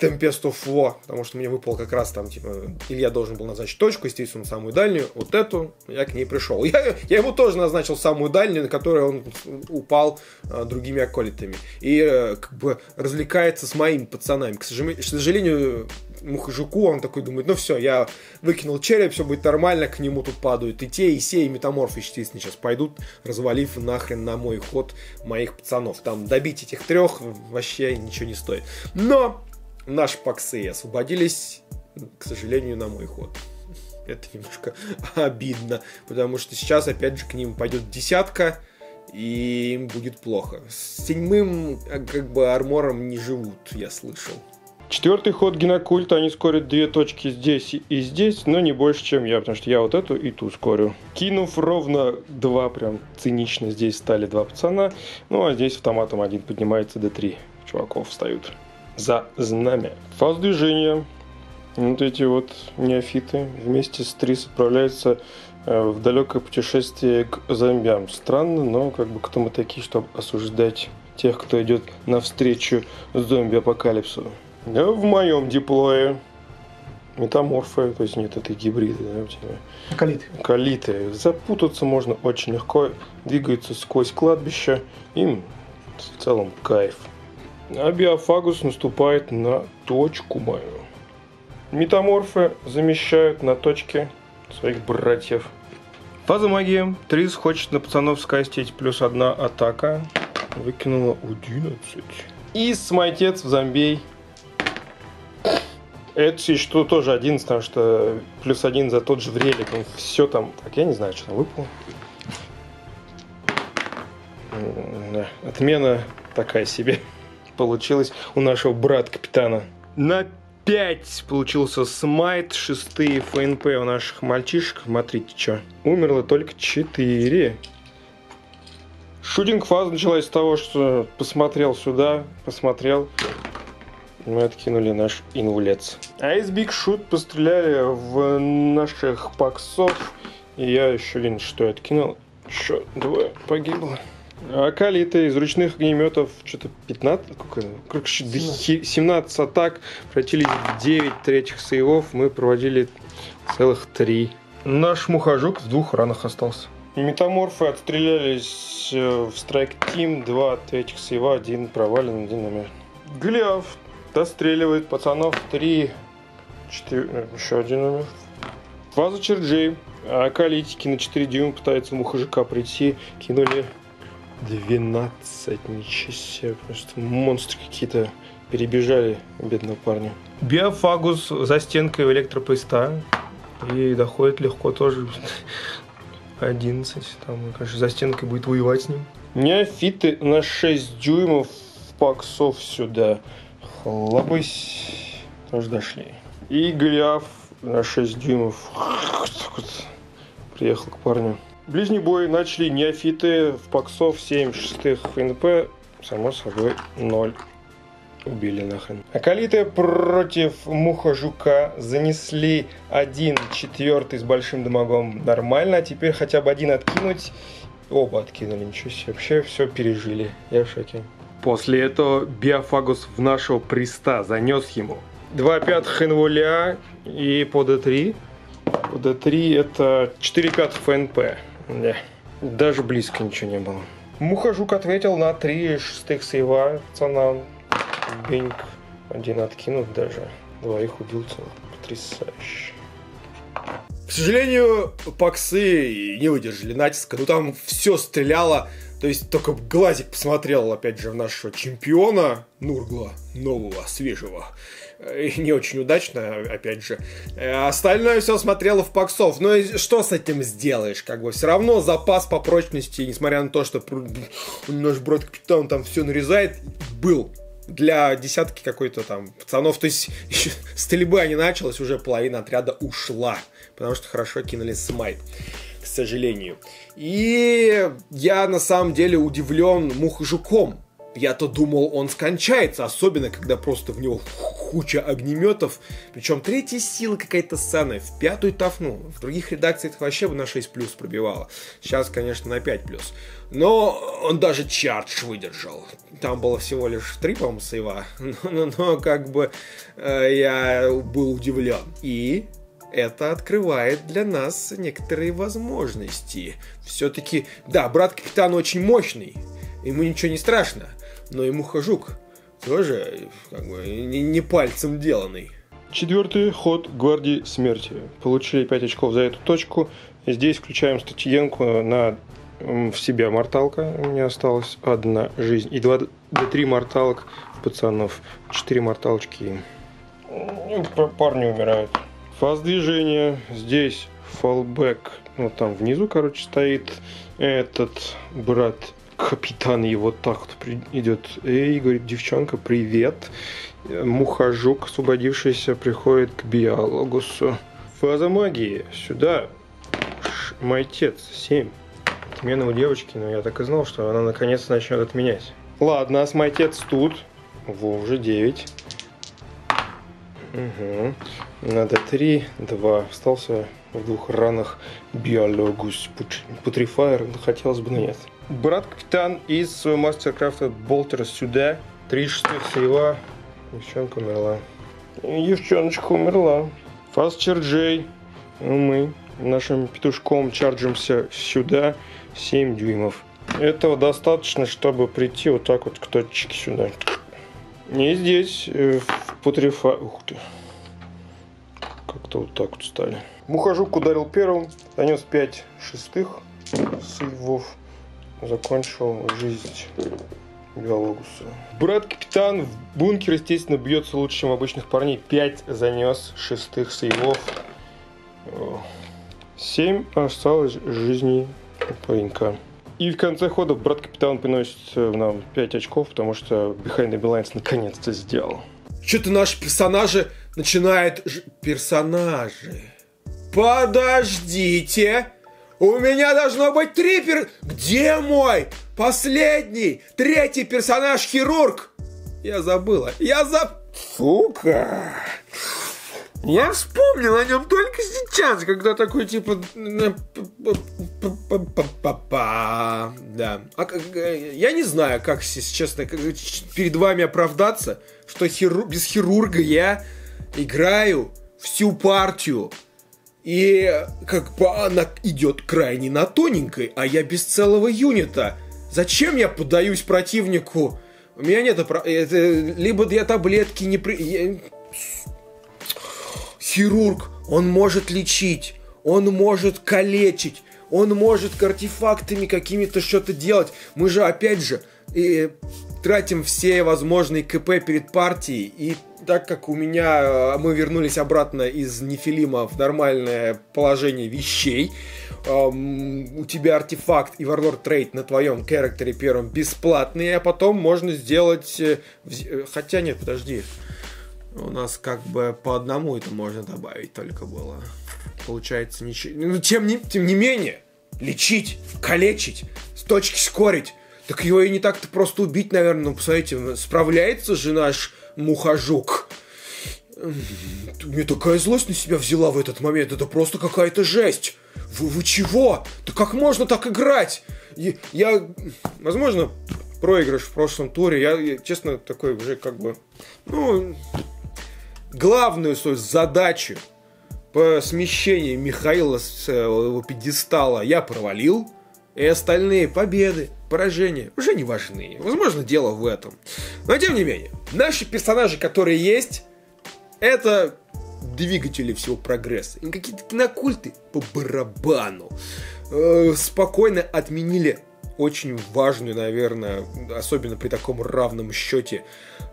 Speaker 1: Tempest of War, потому что мне выпал как раз там, типа, Илья должен был назначить точку, естественно, самую дальнюю, вот эту, я к ней пришел. Я, я ему тоже назначил самую дальнюю, на которой он упал а, другими акколитами. И а, как бы развлекается с моими пацанами. К сожалению, к сожалению Мухожуку, он такой думает, ну все, я выкинул череп, все будет нормально, к нему тут падают и те, и все, и метаморфы, естественно, сейчас пойдут, развалив нахрен на мой ход моих пацанов. Там добить этих трех вообще ничего не стоит. Но наши паксы освободились, к сожалению, на мой ход. Это немножко обидно, потому что сейчас, опять же, к ним пойдет десятка, и им будет плохо. С седьмым, как бы, армором не живут, я слышал.
Speaker 3: Четвертый ход генокульта, они скорят две точки здесь и здесь, но не больше, чем я, потому что я вот эту и ту скорю. Кинув ровно два, прям цинично здесь стали два пацана, ну а здесь автоматом один поднимается, d3 чуваков встают за знамя. Фаз движения. Вот эти вот неофиты вместе с Трис отправляются э, в далекое путешествие к зомбям. Странно, но как бы кто мы такие, чтобы осуждать тех, кто идет навстречу зомби-апокалипсу. Да, в моем диплое метаморфы, то есть нет, это гибриды. Да, у тебя.
Speaker 2: Калиты.
Speaker 3: Калиты. Запутаться можно очень легко, двигаются сквозь кладбище, им в целом кайф. А биофагус наступает на точку мою. Метаморфы замещают на точке своих братьев. Фаза магии. Трис хочет на пацанов скастить плюс одна атака. Выкинула 11. И смайтец в зомбей это что тоже 11, потому что плюс один за тот же врелик. Он все там... Так, я не знаю, что там выпало. Отмена такая себе получилась у нашего брата-капитана. На 5 получился смайт, шестые ФНП у наших мальчишек. Смотрите, что. Умерло только 4. Шутинг фаза началась с того, что посмотрел сюда, посмотрел, мы откинули наш инвулец. А из Биг Шут постреляли в наших паксов. И я еще один что откинул. Еще двое погибло. А калиты из ручных огнеметов что-то 15, сколько, короче, 17 атак, пройти 9 третьих сейвов, мы проводили целых 3. Наш мухожук в двух ранах остался. Метаморфы отстрелялись э, в страйк тим, два третьих сейва, один провален, один номер. Голиаф достреливает пацанов 3, 4, еще один номер. Фаза черджей. А калитики на 4 дюйма пытаются мухожика прийти. Кинули 12, ничего себе. Просто монстры какие-то перебежали бедного парня. Биофагус за стенкой в электропоезда. И доходит легко тоже. 11. Там, конечно, за стенкой будет воевать с ним. Неофиты на 6 дюймов паксов сюда. Лобысь тоже дошли. И Голиаф на 6 дюймов приехал к парню. Ближний бой начали неофиты в паксов 7 шестых ФНП. Само собой 0. Убили нахрен. Акалиты против Муха Жука занесли один четвертый с большим дамагом нормально. А теперь хотя бы один откинуть. Оба откинули, ничего себе. Вообще все пережили. Я в шоке. После этого Биофагус в нашего приста занес ему 2 пятых инвуля и по d3. По d3 это 4 пятых ФНП. Да. Даже близко ничего не было. Мухожук ответил на 3 шестых сейва пацанам. Беньк один откинут даже. Двоих убил целых. Потрясающе.
Speaker 1: К сожалению, паксы не выдержали натиска. Ну там все стреляло то есть только глазик посмотрел, опять же, в нашего чемпиона Нургла, нового, свежего. И не очень удачно, опять же. Э, остальное все смотрело в паксов. Ну и что с этим сделаешь? Как бы все равно запас по прочности, несмотря на то, что наш брат капитан там все нарезает, был для десятки какой-то там пацанов. То есть еще стрельба не началась, уже половина отряда ушла. Потому что хорошо кинули смайт сожалению. И я на самом деле удивлен мухожуком. Я-то думал, он скончается, особенно когда просто в него куча огнеметов. Причем третья сила какая-то ссаная. В пятую тафну. В других редакциях вообще бы на 6 плюс пробивало. Сейчас, конечно, на 5 плюс. Но он даже чардж выдержал. Там было всего лишь 3, по-моему, сейва. Но, но, но как бы э, я был удивлен. И это открывает для нас некоторые возможности. Все-таки, да, брат капитан очень мощный, ему ничего не страшно, но ему хожук тоже как бы не, не пальцем деланный.
Speaker 3: Четвертый ход Гвардии Смерти. Получили 5 очков за эту точку. Здесь включаем статьенку на в себя морталка. У меня осталась одна жизнь. И 2 до 3 морталок пацанов. 4 морталочки. Парни умирают. Фаз движения. Здесь фалбэк. Вот там внизу, короче, стоит этот брат капитан его так вот идет. Эй, говорит, девчонка, привет. Мухожук, освободившийся, приходит к биологусу. Фаза магии. Сюда. Мой отец. Семь. Отмена у девочки, но я так и знал, что она наконец начнет отменять. Ладно, а мой отец тут. Во, уже девять. Угу. Надо три, два. Остался в двух ранах биологус путрифайер. Хотелось бы, но нет. Брат-капитан из своего мастер-крафта Болтера сюда. Три шестых сейва. Девчонка умерла. Девчоночка умерла. Фаст Джей. Ну, мы нашим петушком чарджимся сюда. 7 дюймов. Этого достаточно, чтобы прийти вот так вот к точке сюда. И здесь э, в путрифа... Ух ты. Как-то вот так вот стали. Мухожук ударил первым, нанес 5 шестых сейвов закончил жизнь Биологуса. Брат-капитан в бункер, естественно, бьется лучше, чем обычных парней. 5 занес шестых сейвов. 7 осталось жизни паренька. И в конце хода брат-капитан приносит нам 5 очков, потому что Behind the Lines наконец-то сделал.
Speaker 1: Что-то наши персонажи начинают... Ж... Персонажи... Подождите! У меня должно быть три пер... Где мой последний, третий персонаж хирург? Я забыла. Я заб... Сука. Я вспомнил о нем только сейчас, когда такой типа... Да. А, я не знаю, как, честно, перед вами оправдаться, что хиру... без хирурга я играю всю партию и как бы она идет крайне на тоненькой, а я без целого юнита. Зачем я подаюсь противнику? У меня нет... Либо я таблетки не... При... Я... Хирург, он может лечить, он может калечить, он может артефактами какими-то что-то делать. Мы же, опять же, и тратим все возможные КП перед партией, и так как у меня э, мы вернулись обратно из Нефилима в нормальное положение вещей, эм, у тебя артефакт и Warlord Трейд на твоем характере первом бесплатные, а потом можно сделать... Э, э, хотя нет, подожди. У нас как бы по одному это можно добавить только было. Получается ничего... Ну, тем не, тем не менее, лечить, калечить, с точки скорить. Так его и не так-то просто убить, наверное. Ну, посмотрите, справляется же наш мухожук. Мне такая злость на себя взяла в этот момент. Это просто какая-то жесть. Вы, вы чего? Да как можно так играть? Я, я, возможно, проигрыш в прошлом туре. Я, я, честно, такой уже как бы, ну, главную свою задачу по смещению Михаила с его пьедестала я провалил. И остальные победы, поражения уже не важны. Возможно, дело в этом. Но тем не менее, наши персонажи, которые есть, это двигатели всего прогресса. И какие-то кинокульты по барабану. Э, спокойно отменили очень важную, наверное, особенно при таком равном счете,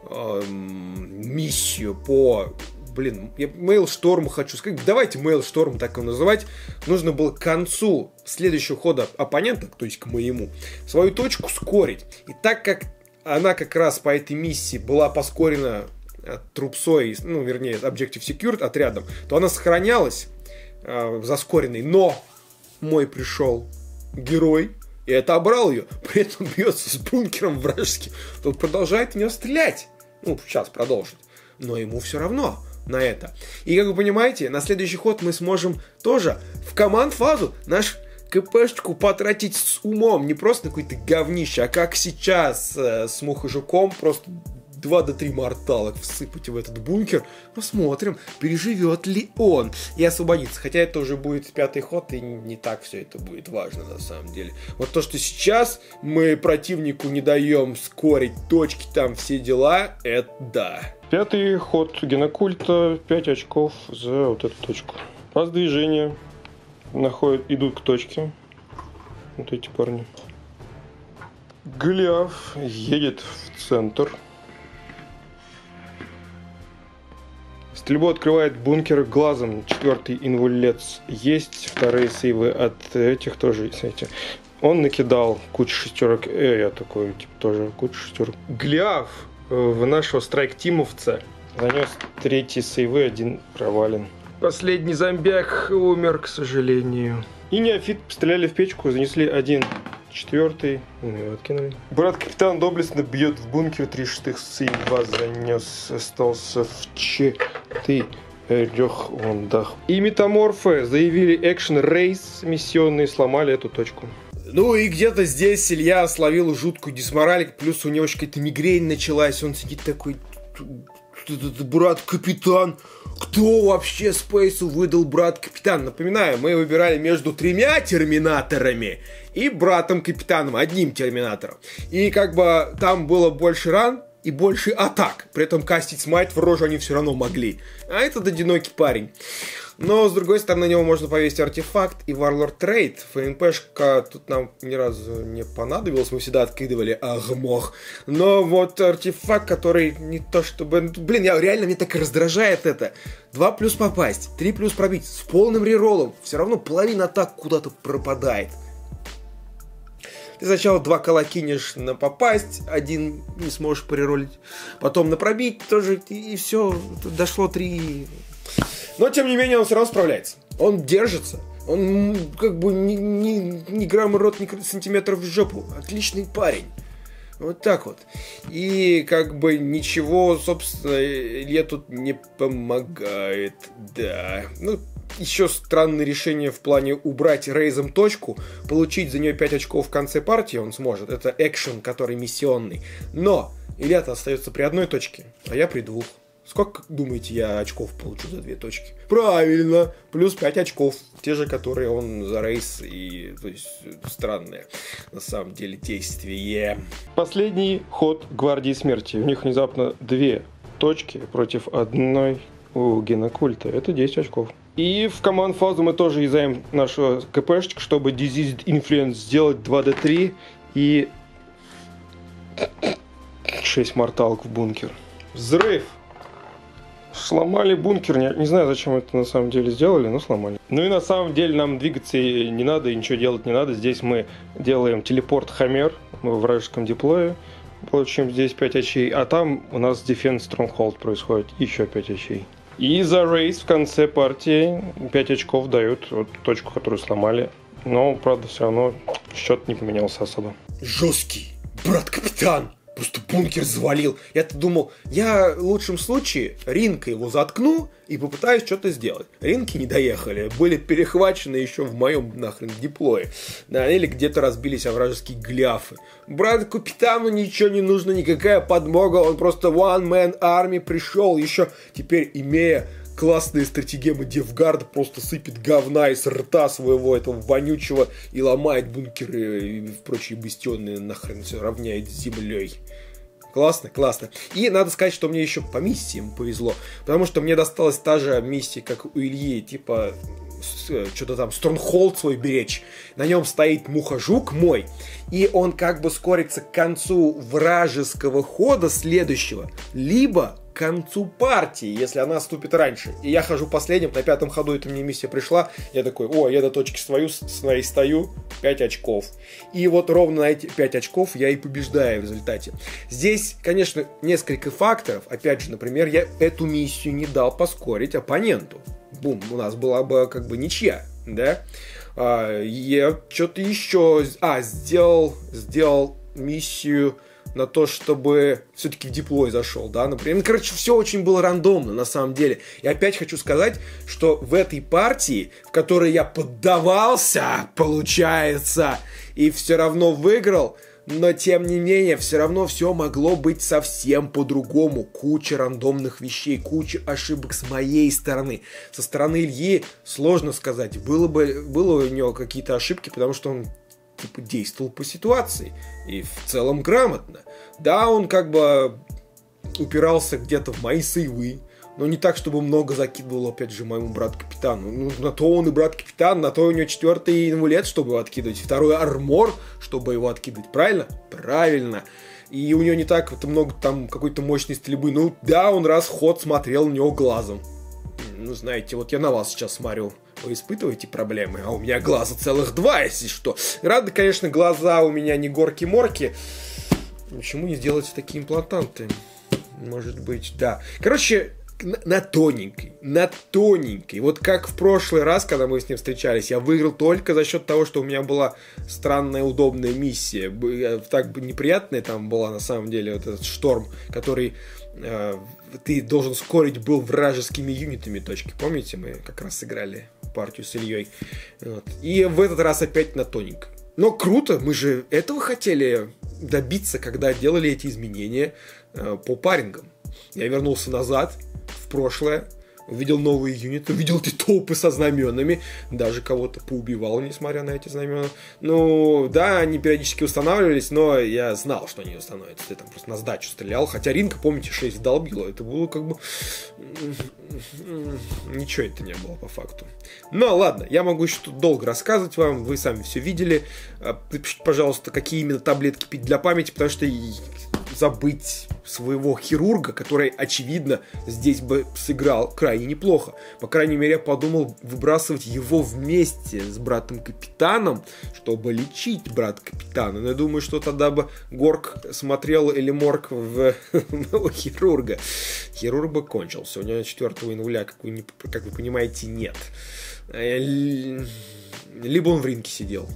Speaker 1: э, миссию по блин, я Mailstorm хочу сказать, давайте Mailstorm так его называть, нужно было к концу следующего хода оппонента, то есть к моему, свою точку скорить. И так как она как раз по этой миссии была поскорена э, трупсой, ну, вернее, Objective Secured отрядом, то она сохранялась э, заскоренной. Но мой пришел герой, и отобрал ее, при этом бьется с бункером вражеским, тот продолжает в нее стрелять. Ну, сейчас продолжит. Но ему все равно на это. И как вы понимаете, на следующий ход мы сможем тоже в команд-фазу наш КПшечку потратить с умом, не просто на какое-то говнище, а как сейчас э, с Мухожуком, просто 2 до 3 морталок всыпать в этот бункер. Посмотрим, переживет ли он и освободится. Хотя это уже будет пятый ход, и не так все это будет важно на самом деле. Вот то, что сейчас мы противнику не даем скорить точки, там все дела, это да.
Speaker 3: Пятый ход генокульта, 5 очков за вот эту точку. Раз движения находят, идут к точке. Вот эти парни. Голиаф едет в центр. Стрельбу открывает бункер глазом. Четвертый инвулец есть. Вторые сейвы от этих тоже есть. Он накидал кучу шестерок. Э, я такой, типа, тоже кучу шестерок. Гляв э, в нашего страйк-тимовца занес третий сейвы, один провален. Последний зомбяк умер, к сожалению. И неофит стреляли в печку, занесли один четвертый. Ну, его откинули. Брат капитан доблестно бьет в бункер, три шестых сейва занес, остался в четырех вондах. И метаморфы заявили экшен рейс миссионные, сломали эту точку.
Speaker 1: Ну и где-то здесь Илья словил жуткую дисмораль, плюс у него какая-то мигрень началась, он сидит такой, брат капитан, кто вообще Спейсу выдал брат капитан? Напоминаю, мы выбирали между тремя терминаторами и братом капитаном, одним терминатором. И как бы там было больше ран, и больше атак. При этом кастить смайт в рожу они все равно могли. А этот одинокий парень. Но, с другой стороны, на него можно повесить артефакт и Warlord Trade. ФНПшка тут нам ни разу не понадобилась, мы всегда откидывали агмох. Но вот артефакт, который не то чтобы... Блин, я реально, мне так раздражает это. 2 плюс попасть, 3 плюс пробить, с полным реролом. Все равно половина атак куда-то пропадает. Ты сначала два кола кинешь на попасть, один не сможешь переролить, потом на пробить тоже, и, и все, дошло три но, тем не менее, он все равно справляется. Он держится. Он как бы ни, ни, ни грамма рот, ни сантиметров в жопу. Отличный парень. Вот так вот. И как бы ничего, собственно, Илья тут не помогает. Да. Ну, еще странное решение в плане убрать рейзом точку, получить за нее 5 очков в конце партии он сможет. Это экшен, который миссионный. Но Илья-то остается при одной точке, а я при двух. Сколько, думаете, я очков получу за две точки? Правильно, плюс 5 очков, те же, которые он за рейс, и, то есть, странное, на самом деле, действие.
Speaker 3: Последний ход Гвардии Смерти. У них внезапно две точки против одной у генокульта. Это 10 очков. И в команд-фазу мы тоже юзаем нашу КПшечку, чтобы Diseased Influence сделать 2D3 и 6 морталок в бункер. Взрыв! Сломали бункер, не, не знаю, зачем это на самом деле сделали, но сломали. Ну и на самом деле нам двигаться не надо, и ничего делать не надо. Здесь мы делаем телепорт Хаммер в вражеском диплое, получим здесь 5 очей, а там у нас Defense Stronghold происходит, еще 5 очей. И за рейс в конце партии 5 очков дают вот точку, которую сломали. Но, правда, все равно счет не поменялся особо.
Speaker 1: Жесткий, брат-капитан! Просто бункер завалил. Я-то думал, я в лучшем случае ринка его заткну и попытаюсь что-то сделать. Ринки не доехали, были перехвачены еще в моем нахрен диплое. Да, или где-то разбились о вражеские гляфы. Брат капитану ничего не нужно, никакая подмога, он просто one man army пришел, еще теперь имея классные стратегемы Девгарда просто сыпет говна из рта своего этого вонючего и ломает бункеры и прочие бастионы нахрен все равняет с землей. Классно, классно. И надо сказать, что мне еще по миссиям повезло. Потому что мне досталась та же миссия, как у Ильи, типа что-то там Стронхолд свой беречь. На нем стоит мухожук мой, и он как бы скорится к концу вражеского хода следующего, либо к концу партии, если она ступит раньше. И я хожу последним, на пятом ходу эта мне миссия пришла, я такой, о, я до точки свою, своей стою, 5 очков. И вот ровно на эти 5 очков я и побеждаю в результате. Здесь, конечно, несколько факторов. Опять же, например, я эту миссию не дал поскорить оппоненту. Бум, у нас была бы как бы ничья, да? А, я что-то еще... А, сделал, сделал миссию на то, чтобы все-таки в диплой зашел, да, например. Ну, короче, все очень было рандомно, на самом деле. И опять хочу сказать, что в этой партии, в которой я поддавался, получается, и все равно выиграл, но тем не менее, все равно все могло быть совсем по-другому. Куча рандомных вещей, куча ошибок с моей стороны. Со стороны Ильи сложно сказать. Было бы, было у него какие-то ошибки, потому что он типа действовал по ситуации. И в целом грамотно. Да, он как бы упирался где-то в мои сейвы, но не так, чтобы много закидывал, опять же, моему брату-капитану. Ну, на то он и брат-капитан, на то у него четвертый инвалид, чтобы его откидывать. Второй армор, чтобы его откидывать. Правильно? Правильно. И у него не так вот много там какой-то мощной стрельбы. Ну да, он раз ход смотрел на него глазом. Ну, знаете, вот я на вас сейчас смотрю. Вы испытываете проблемы, а у меня глаза целых два, если что. Рады, конечно, глаза у меня не горки-морки. Почему не сделать такие имплантанты? Может быть, да. Короче, на, на тоненькой, на тоненькой. Вот как в прошлый раз, когда мы с ним встречались, я выиграл только за счет того, что у меня была странная, удобная миссия. Э, так бы неприятная там была на самом деле вот этот шторм, который э, ты должен скорить был вражескими юнитами точки. Помните, мы как раз сыграли партию с Ильей. Вот. И в этот раз опять на тоненькой. Но круто, мы же этого хотели добиться, когда делали эти изменения э, по парингам. Я вернулся назад, прошлое, увидел новые юниты, увидел эти толпы со знаменами, даже кого-то поубивал, несмотря на эти знамена. Ну, да, они периодически устанавливались, но я знал, что они установятся. Я там просто на сдачу стрелял, хотя Ринка, помните, 6 долбила. Это было как бы... Ничего это не было по факту. Но ладно, я могу еще тут долго рассказывать вам, вы сами все видели. Напишите, пожалуйста, какие именно таблетки пить для памяти, потому что забыть своего хирурга, который, очевидно, здесь бы сыграл крайне неплохо. По крайней мере, я подумал выбрасывать его вместе с братом-капитаном, чтобы лечить брата-капитана. Но я думаю, что тогда бы Горк смотрел или Морг в хирурга. Хирург бы кончился. У него 4 января, как вы, как вы понимаете, нет. Э, либо он в ринке сидел.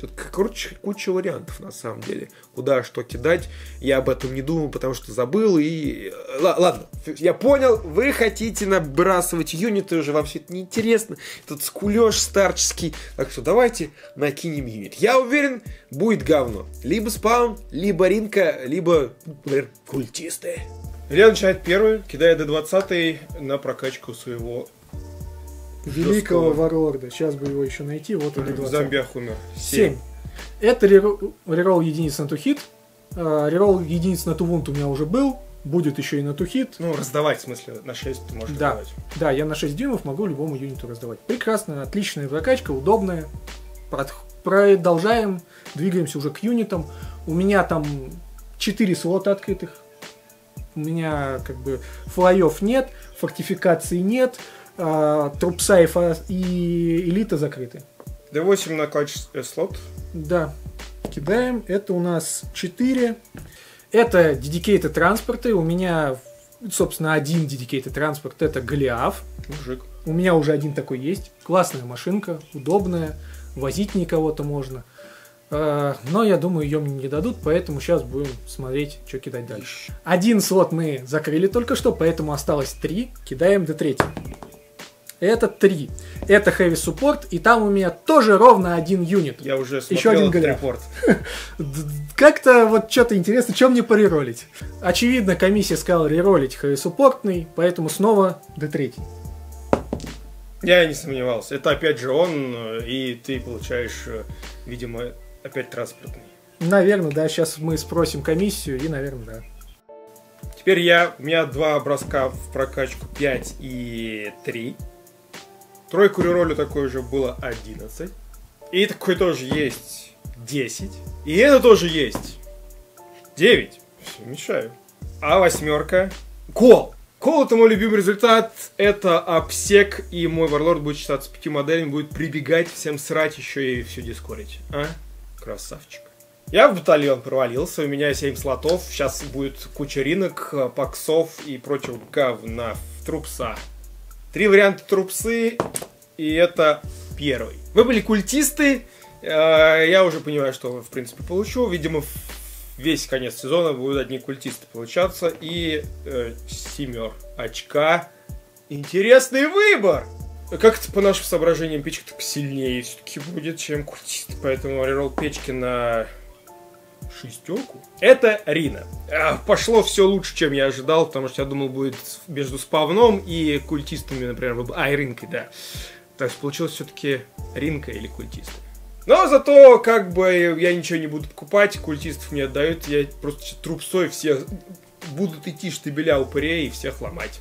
Speaker 1: Тут, короче, куча вариантов, на самом деле. Куда что кидать. Я об этом не думал, потому что забыл. И... ладно, я понял. Вы хотите набрасывать юниты уже. Вам все это неинтересно. Этот скулеж старческий. Так что давайте накинем юнит. Я уверен, будет говно. Либо спаун, либо ринка, либо, например, культисты.
Speaker 3: Илья начинает первый, кидая до 20 на прокачку своего
Speaker 2: Великого Варлорда. Сейчас бы его еще найти. Вот он
Speaker 3: В зомбиях умер.
Speaker 2: 7. Это реролл единиц на тухит. А, реролл единиц на тувунт у меня уже был. Будет еще и на тухит.
Speaker 3: Ну, раздавать, в смысле, на 6 ты можешь
Speaker 2: да.
Speaker 3: раздавать.
Speaker 2: Да, я на 6 дюймов могу любому юниту раздавать. Прекрасная, отличная прокачка, удобная. Продолжаем, двигаемся уже к юнитам. У меня там 4 слота открытых. У меня как бы флоев нет, фортификации нет, а, Трупса и, и Элита закрыты.
Speaker 3: D8 на качестве слот.
Speaker 2: Да. Кидаем. Это у нас 4. Это dedicated транспорты. У меня, собственно, один dedicated транспорт. Это Голиаф.
Speaker 3: Мужик.
Speaker 2: У меня уже один такой есть. Классная машинка, удобная. Возить не кого-то можно. А, но я думаю, ее мне не дадут, поэтому сейчас будем смотреть, что кидать дальше. Один слот мы закрыли только что, поэтому осталось три. Кидаем до третьего. Это 3. Это Heavy Support, и там у меня тоже ровно один юнит.
Speaker 3: Я уже смотрел Еще один голем. репорт.
Speaker 2: Как-то вот что-то интересно, что мне пореролить? Очевидно, комиссия сказала реролить Heavy Supportный, поэтому снова D3.
Speaker 3: Я не сомневался. Это опять же он, и ты получаешь, видимо, опять транспортный.
Speaker 2: Наверное, да. Сейчас мы спросим комиссию, и, наверное, да.
Speaker 3: Теперь я, у меня два броска в прокачку 5 и 3. Тройку реролю такой же было 11. И такой тоже есть 10. И это тоже есть 9. Все, мешаю. А восьмерка. Кол. Кол это мой любимый результат. Это обсек. И мой варлорд будет считаться пяти моделями. Будет прибегать, всем срать еще и все дискорить. А? Красавчик. Я в батальон провалился, у меня 7 слотов, сейчас будет куча ринок, паксов и прочего говна в трупса. Три варианта трупсы, и это
Speaker 1: первый. Вы были культисты, э, я уже понимаю, что, в принципе, получу. Видимо, весь конец сезона будут одни культисты получаться. И э, семер очка. Интересный выбор! Как-то по нашим соображениям печка так сильнее все-таки будет, чем культист. Поэтому рерол печки на шестерку. Это Рина. А, пошло все лучше, чем я ожидал, потому что я думал будет между спавном и культистами, например. А, и Ринкой, да. Так что получилось все-таки Ринка или культисты. Но зато, как бы, я ничего не буду покупать, культистов мне отдают, я просто трупсой всех будут идти штабеля упырей и всех ломать.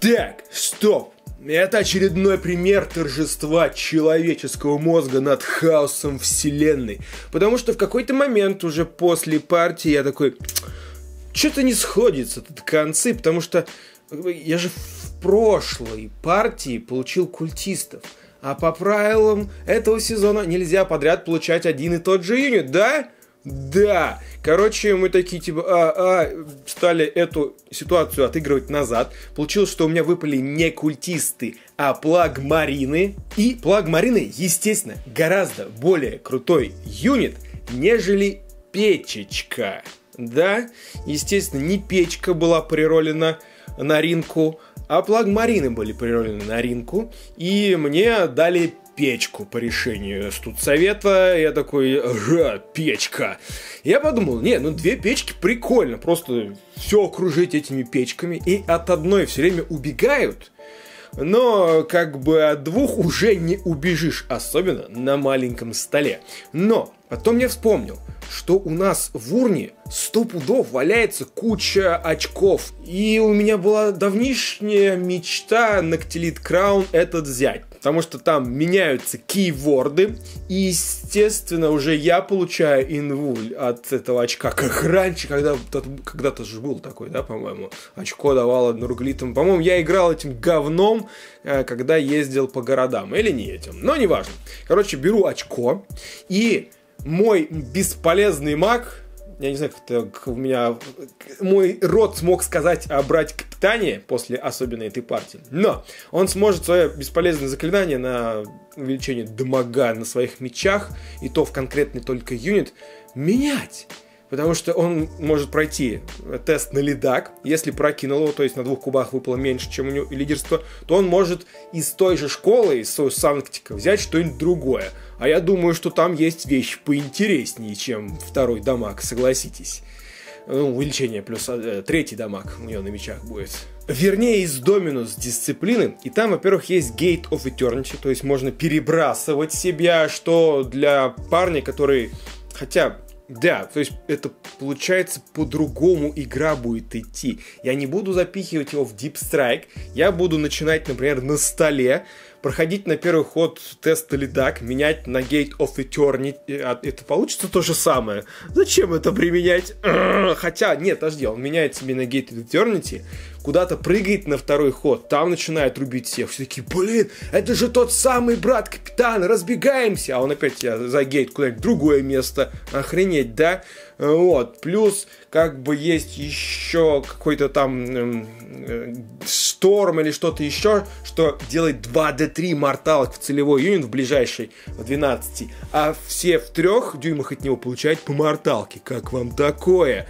Speaker 1: Так, стоп. Это очередной пример торжества человеческого мозга над хаосом вселенной. Потому что в какой-то момент уже после партии я такой... Что-то не сходится тут концы, потому что я же в прошлой партии получил культистов. А по правилам этого сезона нельзя подряд получать один и тот же юнит, да? Да, короче, мы такие типа а, а, стали эту ситуацию отыгрывать назад. Получилось, что у меня выпали не культисты, а плагмарины. И плагмарины, естественно, гораздо более крутой юнит, нежели печечка. Да, естественно, не печка была приролена на ринку, а плагмарины были приролены на ринку. И мне дали печку по решению студсовета. Я такой, ага, печка. Я подумал, не, ну две печки прикольно, просто все окружить этими печками. И от одной все время убегают. Но как бы от двух уже не убежишь, особенно на маленьком столе. Но потом я вспомнил, что у нас в урне сто пудов валяется куча очков. И у меня была давнишняя мечта Нактилит Краун этот взять потому что там меняются кейворды, и, естественно, уже я получаю инву от этого очка, как раньше, когда когда-то же был такой, да, по-моему, очко давало нурглитом. По-моему, я играл этим говном, э, когда ездил по городам, или не этим, но неважно. Короче, беру очко, и мой бесполезный маг, я не знаю, как это у меня мой рот смог сказать о брать капитане после особенной этой партии. Но он сможет свое бесполезное заклинание на увеличение дамага на своих мечах, и то в конкретный только юнит, менять потому что он может пройти тест на лидак. Если прокинул его, то есть на двух кубах выпало меньше, чем у него лидерство, то он может из той же школы, из своего санктика взять что-нибудь другое. А я думаю, что там есть вещи поинтереснее, чем второй дамаг, согласитесь. Ну, увеличение плюс э, третий дамаг у него на мечах будет. Вернее, из Доминус дисциплины. И там, во-первых, есть Gate of Eternity, то есть можно перебрасывать себя, что для парня, который... Хотя да, то есть это получается по-другому игра будет идти. Я не буду запихивать его в Deep Strike, я буду начинать, например, на столе, проходить на первый ход тест или так, менять на Gate of Eternity, а это получится то же самое. Зачем это применять? Хотя, нет, подожди, он меняет себе на Gate of Eternity, куда-то прыгает на второй ход, там начинает рубить всех. Все такие, блин, это же тот самый брат капитана, разбегаемся. А он опять я за гейт куда-нибудь другое место. Охренеть, да? Вот. Плюс, как бы есть еще какой-то там эм, э, шторм или что-то еще, что делает 2D3 морталок в целевой юнит в ближайшей в 12, а все в трех дюймах от него получают по морталке. Как вам такое?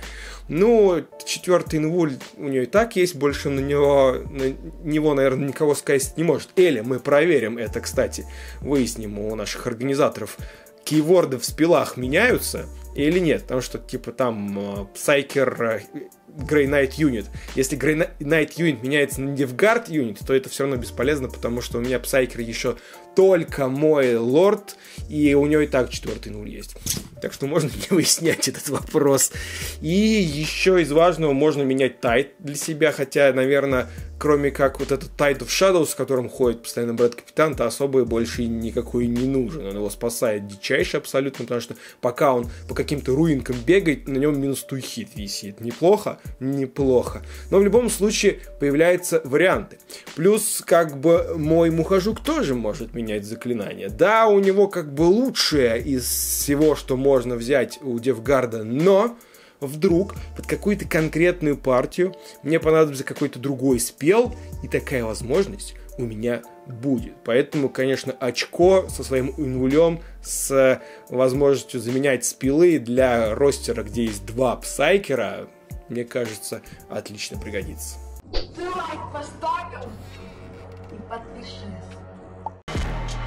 Speaker 1: Ну, четвертый инвуль у нее и так есть, больше на него, на него, наверное, никого сказать не может. Или мы проверим это, кстати, выясним у наших организаторов. Кейворды в спилах меняются или нет? Потому что, типа, там Psyker Grey Knight Unit. Если Grey Knight Unit меняется на DevGuard Unit, то это все равно бесполезно, потому что у меня Psyker еще только мой лорд, и у него и так четвертый нуль есть. Так что можно не выяснять этот вопрос. И еще из важного можно менять тайт для себя, хотя, наверное, кроме как вот этот Tide of Shadows, с которым ходит постоянно Брэд Капитан, то особо больше никакой не нужен. Он его спасает дичайше абсолютно, потому что пока он по каким-то руинкам бегает, на нем минус тухит висит. Неплохо? Неплохо. Но в любом случае появляются варианты. Плюс, как бы, мой мухожук тоже может менять применять заклинания. Да, у него как бы лучшее из всего, что можно взять у Девгарда, но вдруг под какую-то конкретную партию мне понадобится какой-то другой спел, и такая возможность у меня будет. Поэтому, конечно, очко со своим инвулем, с э, возможностью заменять спилы для ростера, где есть два псайкера, мне кажется, отлично пригодится.
Speaker 4: Ты лайк поставил и подпишись. Thank you.